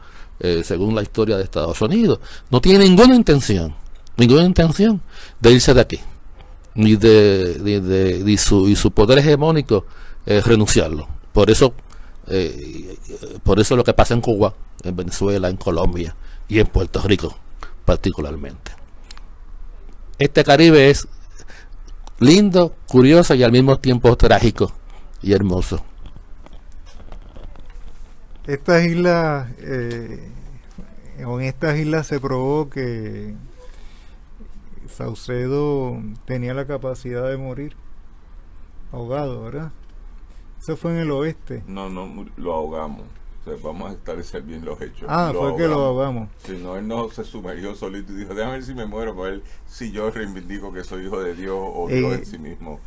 según la historia de Estados Unidos. No tiene ninguna intención, ninguna intención de irse de aquí, ni de, de- de- su, y su poder hegemónico eh, renunciarlo. Por eso, eh, por eso lo que pasa en Cuba, en Venezuela, en Colombia y en Puerto Rico particularmente este Caribe es lindo, curioso y al mismo tiempo trágico y hermoso. Estas islas, eh, en estas islas se probó que Saucedo tenía la capacidad de morir ahogado, ¿verdad? Eso fue en el oeste. No, no, lo ahogamos. O sea, vamos a establecer bien los hechos. Ah, fue que lo ahogamos. Si no, él no se sumergió solito y dijo, déjame ver si me muero para ver si yo reivindico que soy hijo de Dios o Dios Eh, en sí mismo.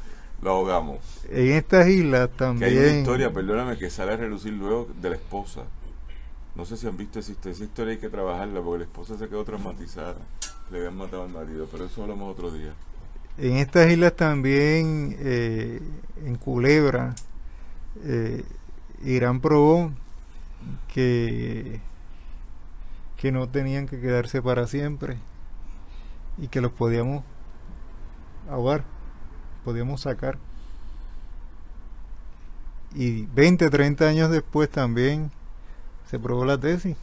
Lo ahogamos. En estas islas Que hay una también. historia, perdóname, que sale a relucir luego de la esposa. No sé si han visto esa historia. Hay que trabajarla porque la esposa se quedó traumatizada. Le habían matado al marido, pero eso hablamos otro día. En estas islas también, eh, en Culebra, eh, Irán probó que, que no tenían que quedarse para siempre y que los podíamos ahogar, podíamos sacar. Y 20, 30 años después también se probó la tesis.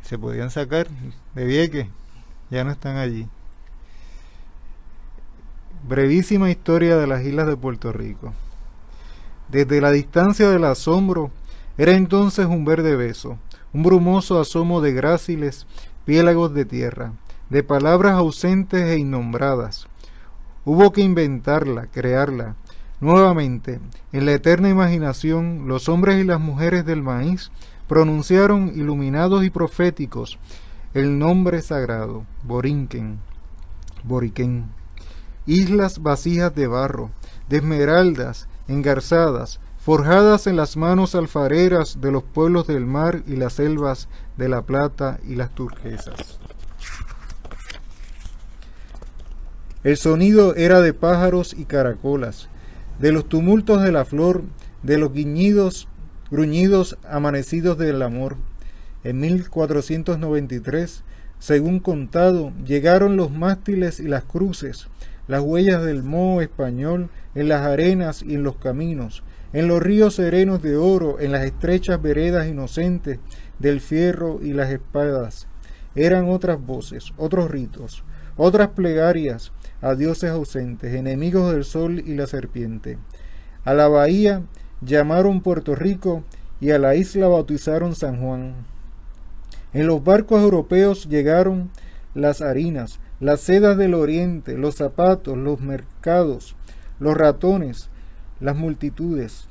Se podían sacar de Vieques, ya no están allí. Brevísima historia de las islas de Puerto Rico. Desde la distancia del asombro, era entonces un verde beso, un brumoso asomo de gráciles piélagos de tierra, de palabras ausentes e innombradas. Hubo que inventarla, crearla. Nuevamente, en la eterna imaginación, los hombres y las mujeres del maíz pronunciaron iluminados y proféticos el nombre sagrado, Borinquen, Boriquén. Islas vasijas de barro, de esmeraldas, engarzadas, forjadas en las manos alfareras de los pueblos del mar y las selvas de la plata y las turquesas. El sonido era de pájaros y caracolas, de los tumultos de la flor, de los guiñidos, gruñidos amanecidos del amor. En 1493, según contado, llegaron los mástiles y las cruces, las huellas del moho español en las arenas y en los caminos, en los ríos serenos de oro, en las estrechas veredas inocentes del fierro y las espadas. Eran otras voces, otros ritos, otras plegarias a dioses ausentes, enemigos del sol y la serpiente. A la bahía llamaron Puerto Rico y a la isla bautizaron San Juan. En los barcos europeos llegaron las harinas, las sedas del oriente, los zapatos, los mercados, los ratones, las multitudes,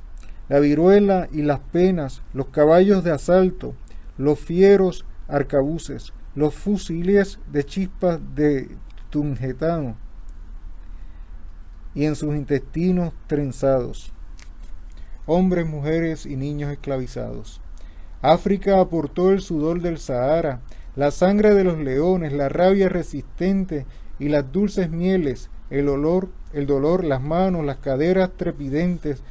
la viruela y las penas, los caballos de asalto, los fieros arcabuces, los fusiles de chispas de tungetano y en sus intestinos trenzados, hombres, mujeres y niños esclavizados. África aportó el sudor del Sahara, la sangre de los leones, la rabia resistente y las dulces mieles, el olor el dolor, las manos, las caderas trepidentes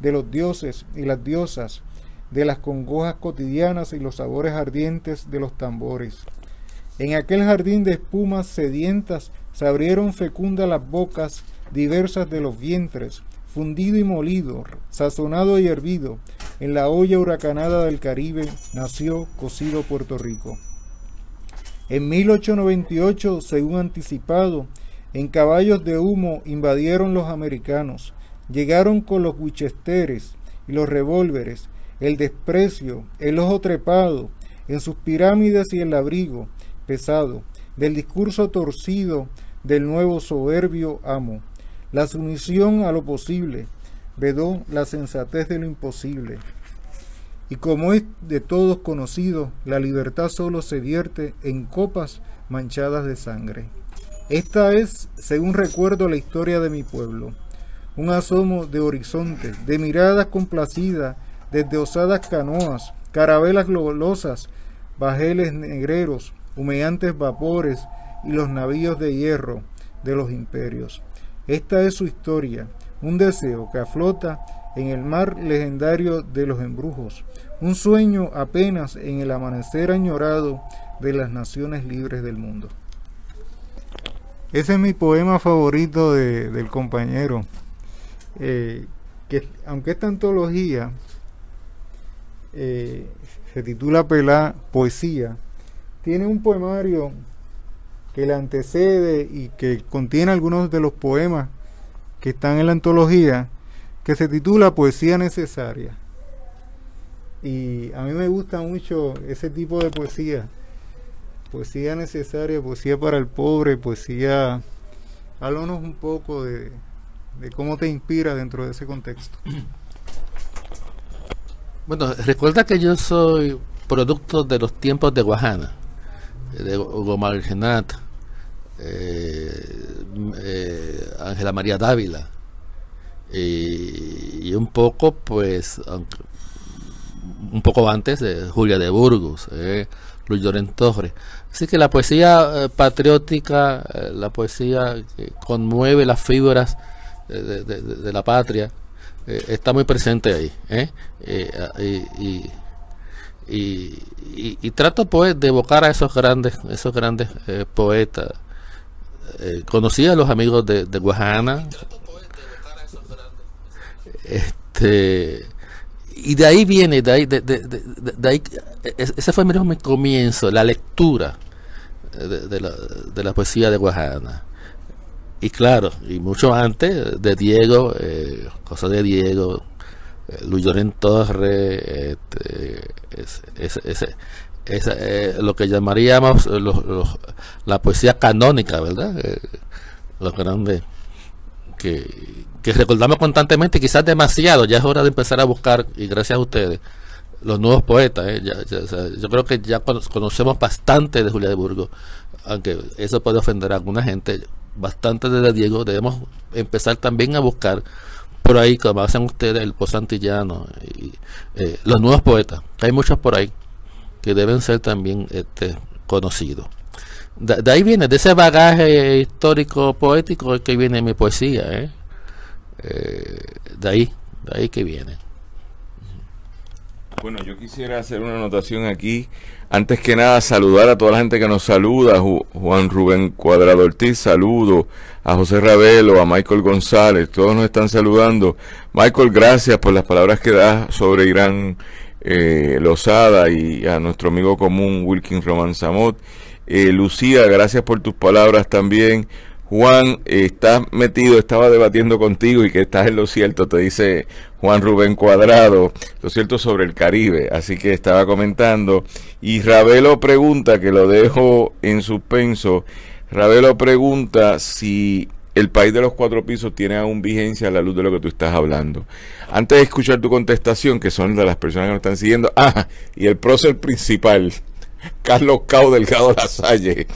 de los dioses y las diosas, de las congojas cotidianas y los sabores ardientes de los tambores. En aquel jardín de espumas sedientas se abrieron fecundas las bocas diversas de los vientres, fundido y molido, sazonado y hervido, en la olla huracanada del Caribe nació cocido Puerto Rico. En 1898, según anticipado, en caballos de humo invadieron los americanos, llegaron con los wichesteres y los revólveres, el desprecio, el ojo trepado, en sus pirámides y el abrigo pesado, del discurso torcido del nuevo soberbio amo, la sumisión a lo posible, vedó la sensatez de lo imposible. Y como es de todos conocido, la libertad solo se vierte en copas manchadas de sangre. Esta es, según recuerdo, la historia de mi pueblo. Un asomo de horizontes, de miradas complacidas desde osadas canoas, carabelas globosas, bajeles negreros, humeantes vapores y los navíos de hierro de los imperios. Esta es su historia, un deseo que aflota en el mar legendario de los embrujos, un sueño apenas en el amanecer añorado de las naciones libres del mundo. Ese es mi poema favorito de, del compañero. Eh, que aunque esta antología eh, se titula Pelá Poesía, tiene un poemario que le antecede y que contiene algunos de los poemas que están en la antología, que se titula Poesía Necesaria. Y a mí me gusta mucho ese tipo de poesía poesía necesaria, poesía para el pobre, poesía... Háblanos un poco de, cómo te inspira dentro de ese contexto. Bueno, recuerda que yo soy producto de los tiempos de Guajana, de Hugo Margenat, eh, eh, Ángela María Dávila, y, un poco, pues, un poco antes de Julia de Burgos, eh, Luis Llorent Torres. Así que la poesía eh, patriótica, eh, la poesía que conmueve las fibras eh, de, la patria, está muy presente ahí. Y, trato pues de evocar a esos grandes, esos grandes poetas. Conocí a los amigos de, de Guajana. Este y de ahí viene, de ahí, de, de, de, ahí ese fue mi comienzo, la lectura de, la, de la poesía de Guajana. Y claro, y mucho antes de Diego, eh, cosas de Diego, eh, Luis Torres, este, ese, ese, esa, eh, lo que llamaríamos eh, la poesía canónica, ¿verdad? Eh, los grandes que, recordamos constantemente, quizás demasiado, ya es hora de empezar a buscar, y gracias a ustedes, los nuevos poetas. ¿eh? Yo creo que ya cono- conocemos bastante de Julia de Burgos, aunque eso puede ofender a alguna gente, bastante de Diego, debemos empezar también a buscar por ahí, como hacen ustedes, el posantillano, y eh, los nuevos poetas, que hay muchos por ahí que deben ser también este, conocidos. De, ahí viene, de ese bagaje histórico poético es que viene mi poesía, ¿eh? Eh, de ahí, de ahí que viene. Bueno, yo quisiera hacer una anotación aquí. Antes que nada, saludar a toda la gente que nos saluda. Ju- Juan Rubén Cuadrado Ortiz, saludo. A José Ravelo, a Michael González, todos nos están saludando. Michael, gracias por las palabras que das sobre Irán eh, Lozada y a nuestro amigo común Wilkin Román Samot. Eh, Lucía, gracias por tus palabras también. Juan, eh, estás metido, estaba debatiendo contigo y que estás en lo cierto, te dice Juan Rubén Cuadrado, lo cierto sobre el Caribe, así que estaba comentando. Y Ravelo pregunta, que lo dejo en suspenso, Ravelo pregunta si el país de los cuatro pisos tiene aún vigencia a la luz de lo que tú estás hablando. Antes de escuchar tu contestación, que son de las personas que nos están siguiendo, ah, y el prócer principal, Carlos Cao Delgado Lasalle,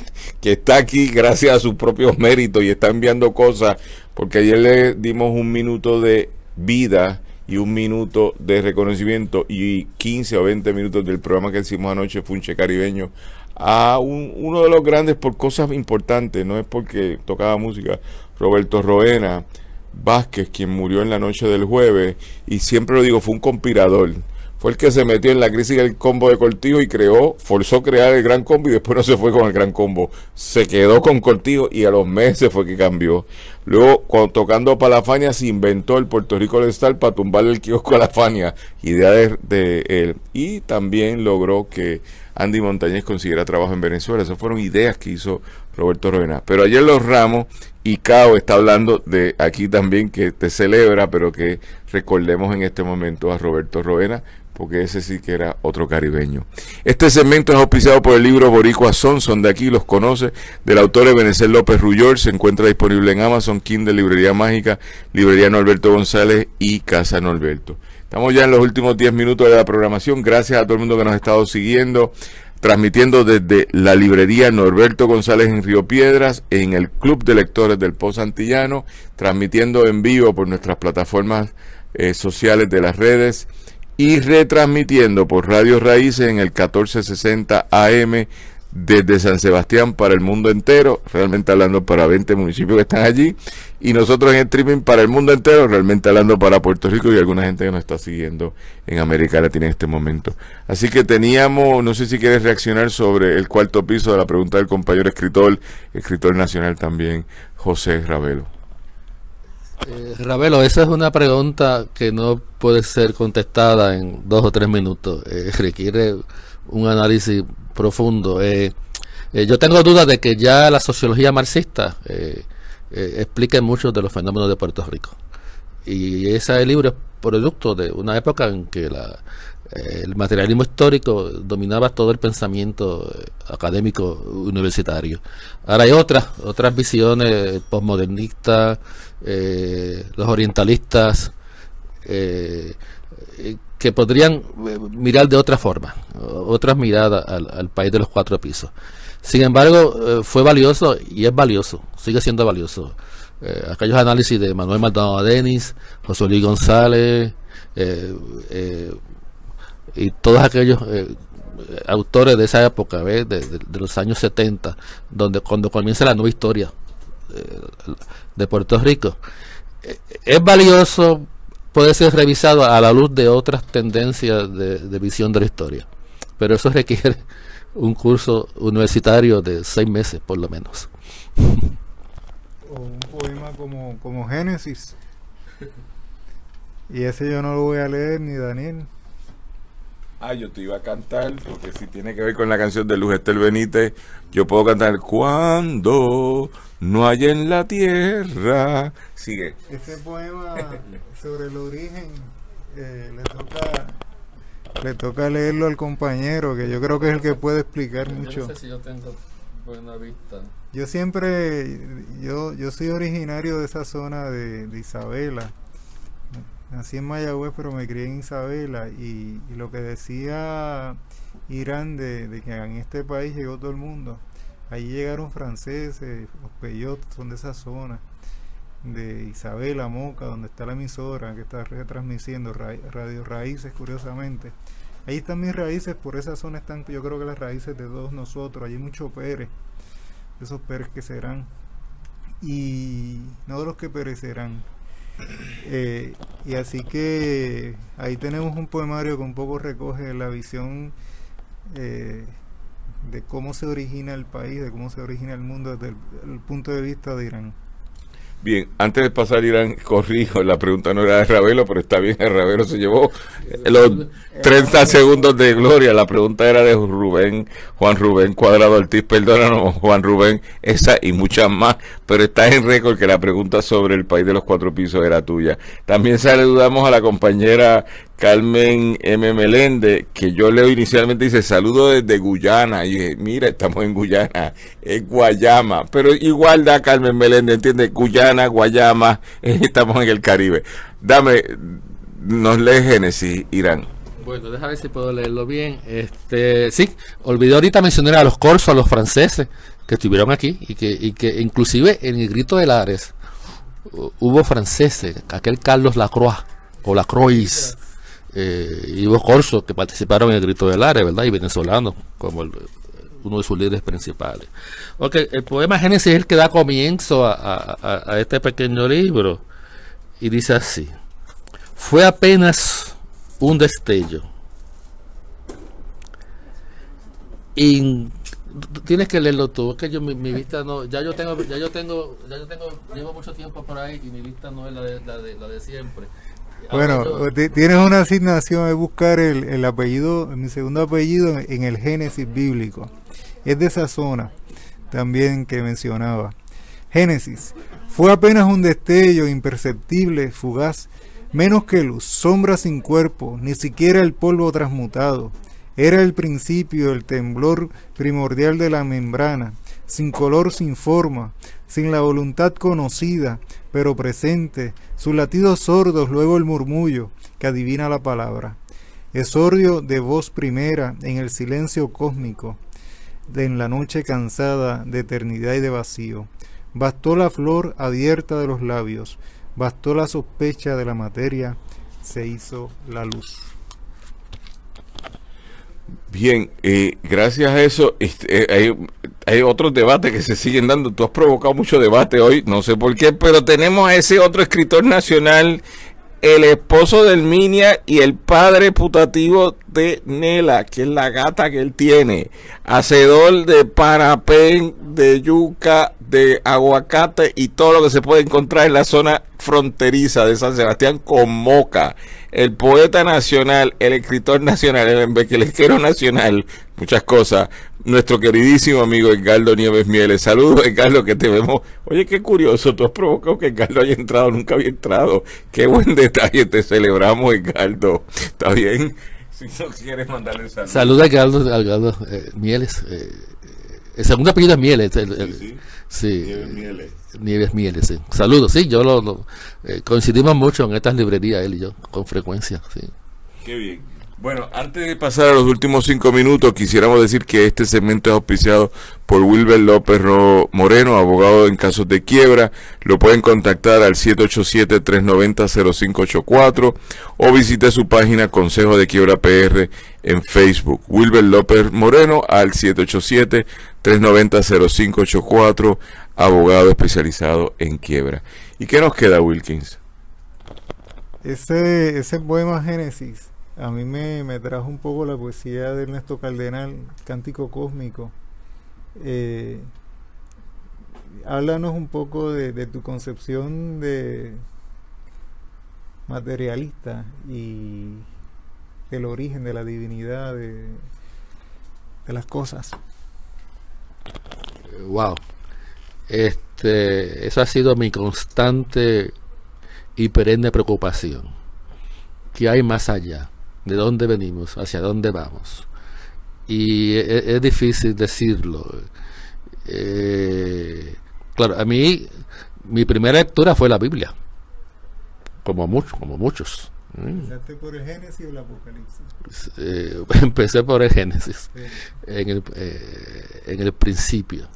que está aquí gracias a sus propios méritos y está enviando cosas, porque ayer le dimos un minuto de vida y un minuto de reconocimiento y 15 o 20 minutos del programa que hicimos anoche, Funche Caribeño, a un- uno de los grandes por cosas importantes, no es porque tocaba música, Roberto Roena Vázquez, quien murió en la noche del jueves, y siempre lo digo, fue un conspirador fue el que se metió en la crisis del combo de Cortijo y creó, forzó crear el gran combo y después no se fue con el gran combo. Se quedó con Cortijo y a los meses fue que cambió. Luego, cuando, tocando para la Fania, se inventó el Puerto Rico All Star para tumbarle el kiosco a la Fania, idea de, él. Y también logró que Andy Montañez consiguiera trabajo en Venezuela. Esas fueron ideas que hizo Roberto Roena. Pero ayer los Ramos y Cao está hablando de aquí también que te celebra, pero que recordemos en este momento a Roberto Roena, porque ese sí que era otro caribeño. Este segmento es auspiciado por el libro Boricua Son, son de aquí, los conoce, del autor Ebenezer López Rullor, se encuentra disponible en Amazon, Kindle, Librería Mágica, Librería Norberto González y Casa Norberto. Estamos ya en los últimos 10 minutos de la programación, gracias a todo el mundo que nos ha estado siguiendo, transmitiendo desde la librería Norberto González en Río Piedras, en el Club de Lectores del Pozo Antillano, transmitiendo en vivo por nuestras plataformas eh, sociales de las redes y retransmitiendo por Radio Raíces en el 1460 AM desde San Sebastián para el mundo entero, realmente hablando para 20 municipios que están allí, y nosotros en streaming para el mundo entero, realmente hablando para Puerto Rico y alguna gente que nos está siguiendo en América Latina en este momento. Así que teníamos, no sé si quieres reaccionar sobre el cuarto piso de la pregunta del compañero escritor, escritor nacional también, José Ravelo. Eh, Ravelo, esa es una pregunta que no puede ser contestada en dos o tres minutos. Eh, requiere un análisis profundo. Eh, eh, yo tengo dudas de que ya la sociología marxista explique muchos de los fenómenos de Puerto Rico. Y ese libro es producto de una época en que el materialismo histórico dominaba todo el pensamiento académico universitario. Ahora hay otras, otras visiones postmodernistas, eh, los orientalistas, eh, que podrían eh, mirar de otra forma, otras miradas al, país de los cuatro pisos. Sin embargo, eh, fue valioso y es valioso, sigue siendo valioso. Aquellos análisis de Manuel Maldonado Denis, José Luis González, y todos aquellos autores de esa época. De, de- los años 70, donde cuando comienza la nueva historia de Puerto Rico. Eh, es valioso, puede ser revisado a la luz de otras tendencias de, visión de la historia, pero eso requiere un curso universitario de seis meses por lo menos. o un poema como, como Génesis. Y ese yo no lo voy a leer ni Daniel. Ah, yo te iba a cantar, porque si tiene que ver con la canción de Luz Estel Benítez, yo puedo cantar Cuando no hay en la tierra. Sigue. Ese poema sobre el origen eh, le toca le toca leerlo al compañero, que yo creo que es el que puede explicar Yo mucho. no sé si yo tengo buena vista. Yo siempre, yo, yo soy originario de esa zona de, de Isabela. Nací en Mayagüez, pero me crié en Isabela. Y, lo que decía Irán de, que en este país llegó todo el mundo. Allí llegaron franceses, los Peyot son de esa zona. De Isabela, Moca, donde está la emisora que está retransmitiendo Ra- Radio Raíces, curiosamente. Ahí están mis raíces, por esa zona están, yo creo que las raíces de todos nosotros. Allí hay mucho Pérez esos Pérez que serán y no de los que perecerán. Eh, y así que ahí tenemos un poemario que un poco recoge la visión eh, de cómo se origina el país, de cómo se origina el mundo desde el, el punto de vista de Irán. Bien, antes de pasar, Irán, corrijo, la pregunta no era de Ravelo, pero está bien, el Ravelo se llevó los 30 segundos de gloria. La pregunta era de Rubén, Juan Rubén Cuadrado Ortiz, perdónanos, Juan Rubén, esa y muchas más, pero está en récord que la pregunta sobre el país de los cuatro pisos era tuya. También saludamos a la compañera Carmen M. Melende, que yo leo inicialmente, dice saludo desde Guyana. Y dije, mira, estamos en Guyana, es Guayama. Pero igual da Carmen Melende, ¿entiendes? Guyana, Guayama, estamos en el Caribe. Dame, nos lee Génesis, Irán. Bueno, déjame ver si puedo leerlo bien. Este, sí, olvidé ahorita mencionar a los corsos, a los franceses que estuvieron aquí y que, y que inclusive en el grito de Lares hu- hubo franceses, aquel Carlos Lacroix o Lacroix eh, y hubo corsos que participaron en el grito de Lares, ¿verdad? Y venezolanos como el- uno de sus líderes principales. Ok, el poema Génesis es el que da comienzo a, este pequeño libro y dice así. Fue apenas un destello. Y tienes que leerlo tú, que yo mi, vista no, ya yo tengo, ya yo tengo, ya yo tengo, llevo mucho tiempo por ahí y mi vista no es la de, la de siempre. Bueno, tienes una asignación de buscar el, el apellido, mi segundo apellido en el Génesis bíblico. Es de esa zona también que mencionaba. Génesis. Fue apenas un destello imperceptible, fugaz, menos que luz, sombra sin cuerpo, ni siquiera el polvo transmutado. Era el principio, el temblor primordial de la membrana, sin color, sin forma, sin la voluntad conocida, pero presente, sus latidos sordos, luego el murmullo que adivina la palabra. Esordio de voz primera en el silencio cósmico, de en la noche cansada de eternidad y de vacío. Bastó la flor abierta de los labios, bastó la sospecha de la materia, se hizo la luz. Bien, gracias a eso este, eh, hay, hay otros debates que se siguen dando. Tú has provocado mucho debate hoy, no sé por qué, pero tenemos a ese otro escritor nacional, el esposo del Minia y el padre putativo de Nela, que es la gata que él tiene, hacedor de parapén, de yuca, de aguacate y todo lo que se puede encontrar en la zona fronteriza de San Sebastián con Moca, el poeta nacional, el escritor nacional, el embelequero nacional, muchas cosas, nuestro queridísimo amigo Edgardo Nieves Mieles. Saludos, Edgardo, que te vemos. Oye, qué curioso, tú has provocado que Edgardo haya entrado, nunca había entrado. Qué buen detalle, te celebramos, Edgardo. ¿Está bien? Si no quieres mandarle saludos. Saluda a Galdo, eh, Mieles. eh, el segundo apellido es Mieles. el- el- Sí, sí, Nieves Mieles. Nieves Mieles, sí. Saludos, sí, yo lo, lo- eh, coincidimos mucho en estas librerías, él y yo, con frecuencia, sí. Qué bien. Bueno, antes de pasar a los últimos cinco minutos, quisiéramos decir que este segmento es auspiciado por Wilber López Moreno, abogado en casos de quiebra. Lo pueden contactar al 787-390-0584 o visite su página Consejo de Quiebra PR en Facebook. Wilber López Moreno al 787-390-0584, abogado especializado en quiebra. ¿Y qué nos queda, Wilkins? Ese, ese poema Génesis a mí me, me trajo un poco la poesía de Ernesto Cardenal, Cántico Cósmico. Eh, háblanos un poco de, tu concepción de materialista y del origen de la divinidad de, de las cosas. Eh, Wow. Este, eso ha sido mi constante y perenne preocupación. ¿Qué hay más allá? De dónde venimos, hacia dónde vamos. Y e- e- es, difícil decirlo. Eh, claro, a mí mi primera lectura fue la Biblia, como muchos, como muchos. Mm. ¿Empezaste por el Génesis o el Apocalipsis? Eh, empecé por el Génesis, en el, eh, en el principio.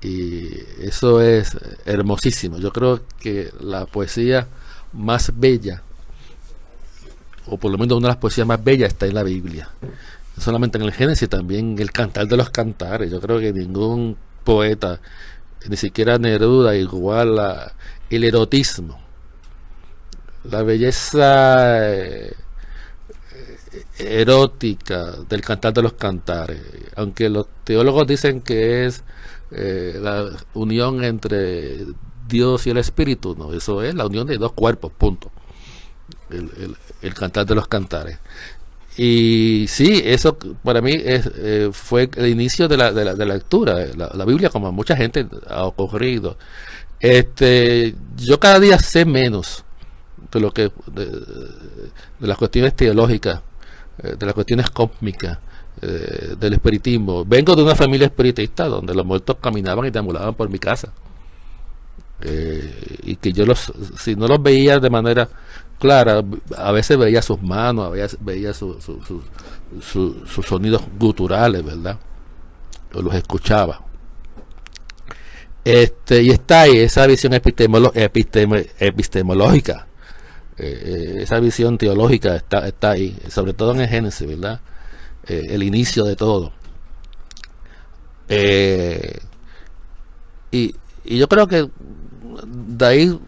Y eso es hermosísimo. Yo creo que la poesía más bella, o por lo menos una de las poesías más bellas, está en la Biblia. No solamente en el Génesis, también el Cantar de los Cantares. Yo creo que ningún poeta, ni siquiera Neruda, iguala el erotismo, la belleza eh, erótica del Cantar de los Cantares. Aunque los teólogos dicen que es eh, la unión entre Dios y el Espíritu, no, eso es la unión de dos cuerpos, punto. El, el- cantar de los cantares. Y sí, eso para mí es, eh, fue el inicio de la, de la, de la lectura. La, Biblia, como mucha gente ha ocurrido. Este, yo cada día sé menos de lo que de, las cuestiones teológicas, eh, de las cuestiones cósmicas, eh, del espiritismo. Vengo de una familia espiritista donde los muertos caminaban y deambulaban por mi casa. Y que yo los, si no los veía de manera clara, a veces veía sus manos, a veces veía su- su- su- su- sus sonidos guturales, ¿verdad? O los escuchaba. Este, y está ahí esa visión epistemológica, eh, eh, esa visión teológica está, está ahí, sobre todo en el Génesis, ¿verdad? Eh, el inicio de todo. Y, y yo creo que de ahí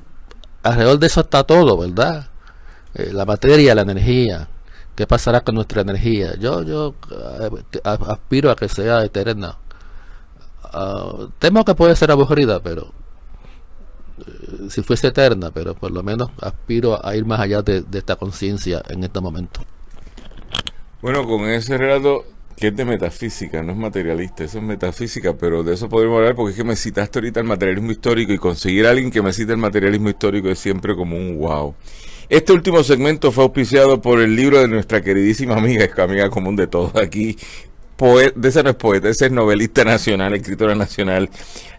alrededor de eso está todo, ¿verdad? Eh, la materia, la energía. ¿Qué pasará con nuestra energía? Yo, yo eh, aspiro a que sea eterna. Ah, temo que puede ser aburrida, pero eh, si fuese eterna, pero por lo menos aspiro a ir más allá de, de esta conciencia en este momento. Bueno, con ese relato que es de metafísica, no es materialista, eso es metafísica, pero de eso podríamos hablar porque es que me citaste ahorita el materialismo histórico y conseguir a alguien que me cite el materialismo histórico es siempre como un wow. Este último segmento fue auspiciado por el libro de nuestra queridísima amiga, amiga común de todos aquí, de esa no es poeta, esa es novelista nacional, escritora nacional,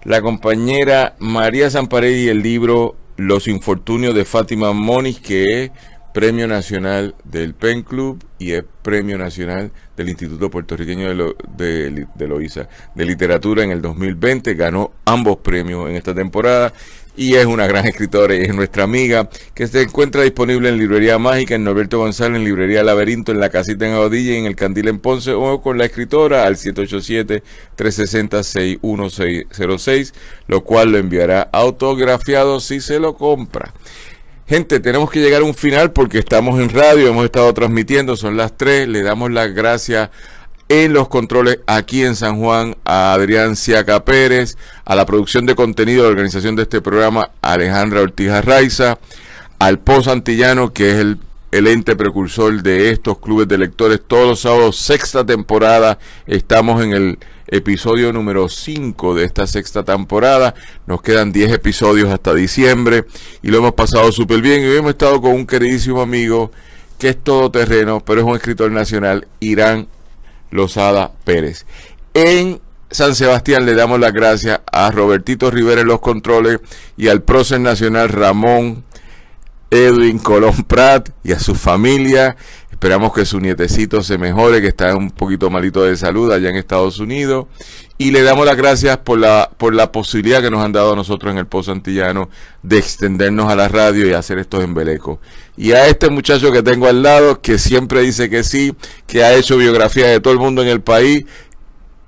la compañera María Zamparelli, el libro Los infortunios de Fátima Moniz, que es Premio Nacional del PEN Club y es Premio Nacional del Instituto Puertorriqueño de, Lo- de, de Loíza de Literatura en el 2020. Ganó ambos premios en esta temporada y es una gran escritora y es nuestra amiga que se encuentra disponible en Librería Mágica, en Norberto González, en Librería Laberinto, en La Casita en Audilla y en El Candil en Ponce o con la escritora al 787-360-6106, lo cual lo enviará autografiado si se lo compra. Gente, tenemos que llegar a un final porque estamos en radio, hemos estado transmitiendo, son las 3, le damos las gracias en los controles aquí en San Juan a Adrián Siaca Pérez, a la producción de contenido de la organización de este programa Alejandra Ortiz Arraiza, al POS Antillano que es el, el ente precursor de estos clubes de lectores todos los sábados, sexta temporada, estamos en el episodio número 5 de esta sexta temporada. Nos quedan 10 episodios hasta diciembre y lo hemos pasado súper bien. Y hoy hemos estado con un queridísimo amigo que es todoterreno, pero es un escritor nacional, Irán Lozada Pérez. En San Sebastián le damos las gracias a Robertito Rivera en los controles y al prócer nacional Ramón Edwin Colón Prat y a su familia. Esperamos que su nietecito se mejore, que está un poquito malito de salud allá en Estados Unidos. Y le damos las gracias por la, por la posibilidad que nos han dado a nosotros en el Pozo Antillano de extendernos a la radio y hacer estos embelecos. Y a este muchacho que tengo al lado, que siempre dice que sí, que ha hecho biografía de todo el mundo en el país,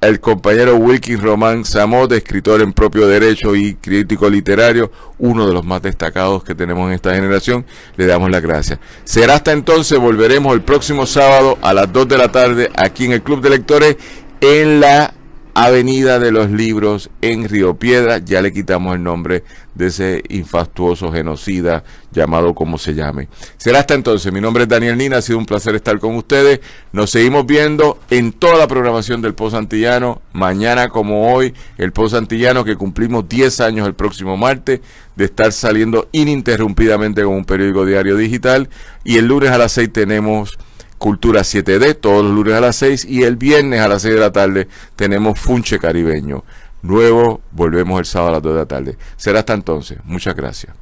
el compañero Wilkin Román Samot, escritor en propio derecho y crítico literario, uno de los más destacados que tenemos en esta generación, le damos las gracias. Será hasta entonces, volveremos el próximo sábado a las 2 de la tarde aquí en el Club de Lectores en la Avenida de los Libros en Río Piedra. Ya le quitamos el nombre de ese infastuoso genocida llamado como se llame. Será hasta entonces. Mi nombre es Daniel Nina. Ha sido un placer estar con ustedes. Nos seguimos viendo en toda la programación del Post Antillano. Mañana como hoy, el Post Antillano que cumplimos 10 años el próximo martes de estar saliendo ininterrumpidamente con un periódico diario digital. Y el lunes a las 6 tenemos Cultura 7D todos los lunes a las 6 y el viernes a las 6 de la tarde tenemos Funche Caribeño. Luego volvemos el sábado a las 2 de la tarde. Será hasta entonces. Muchas gracias.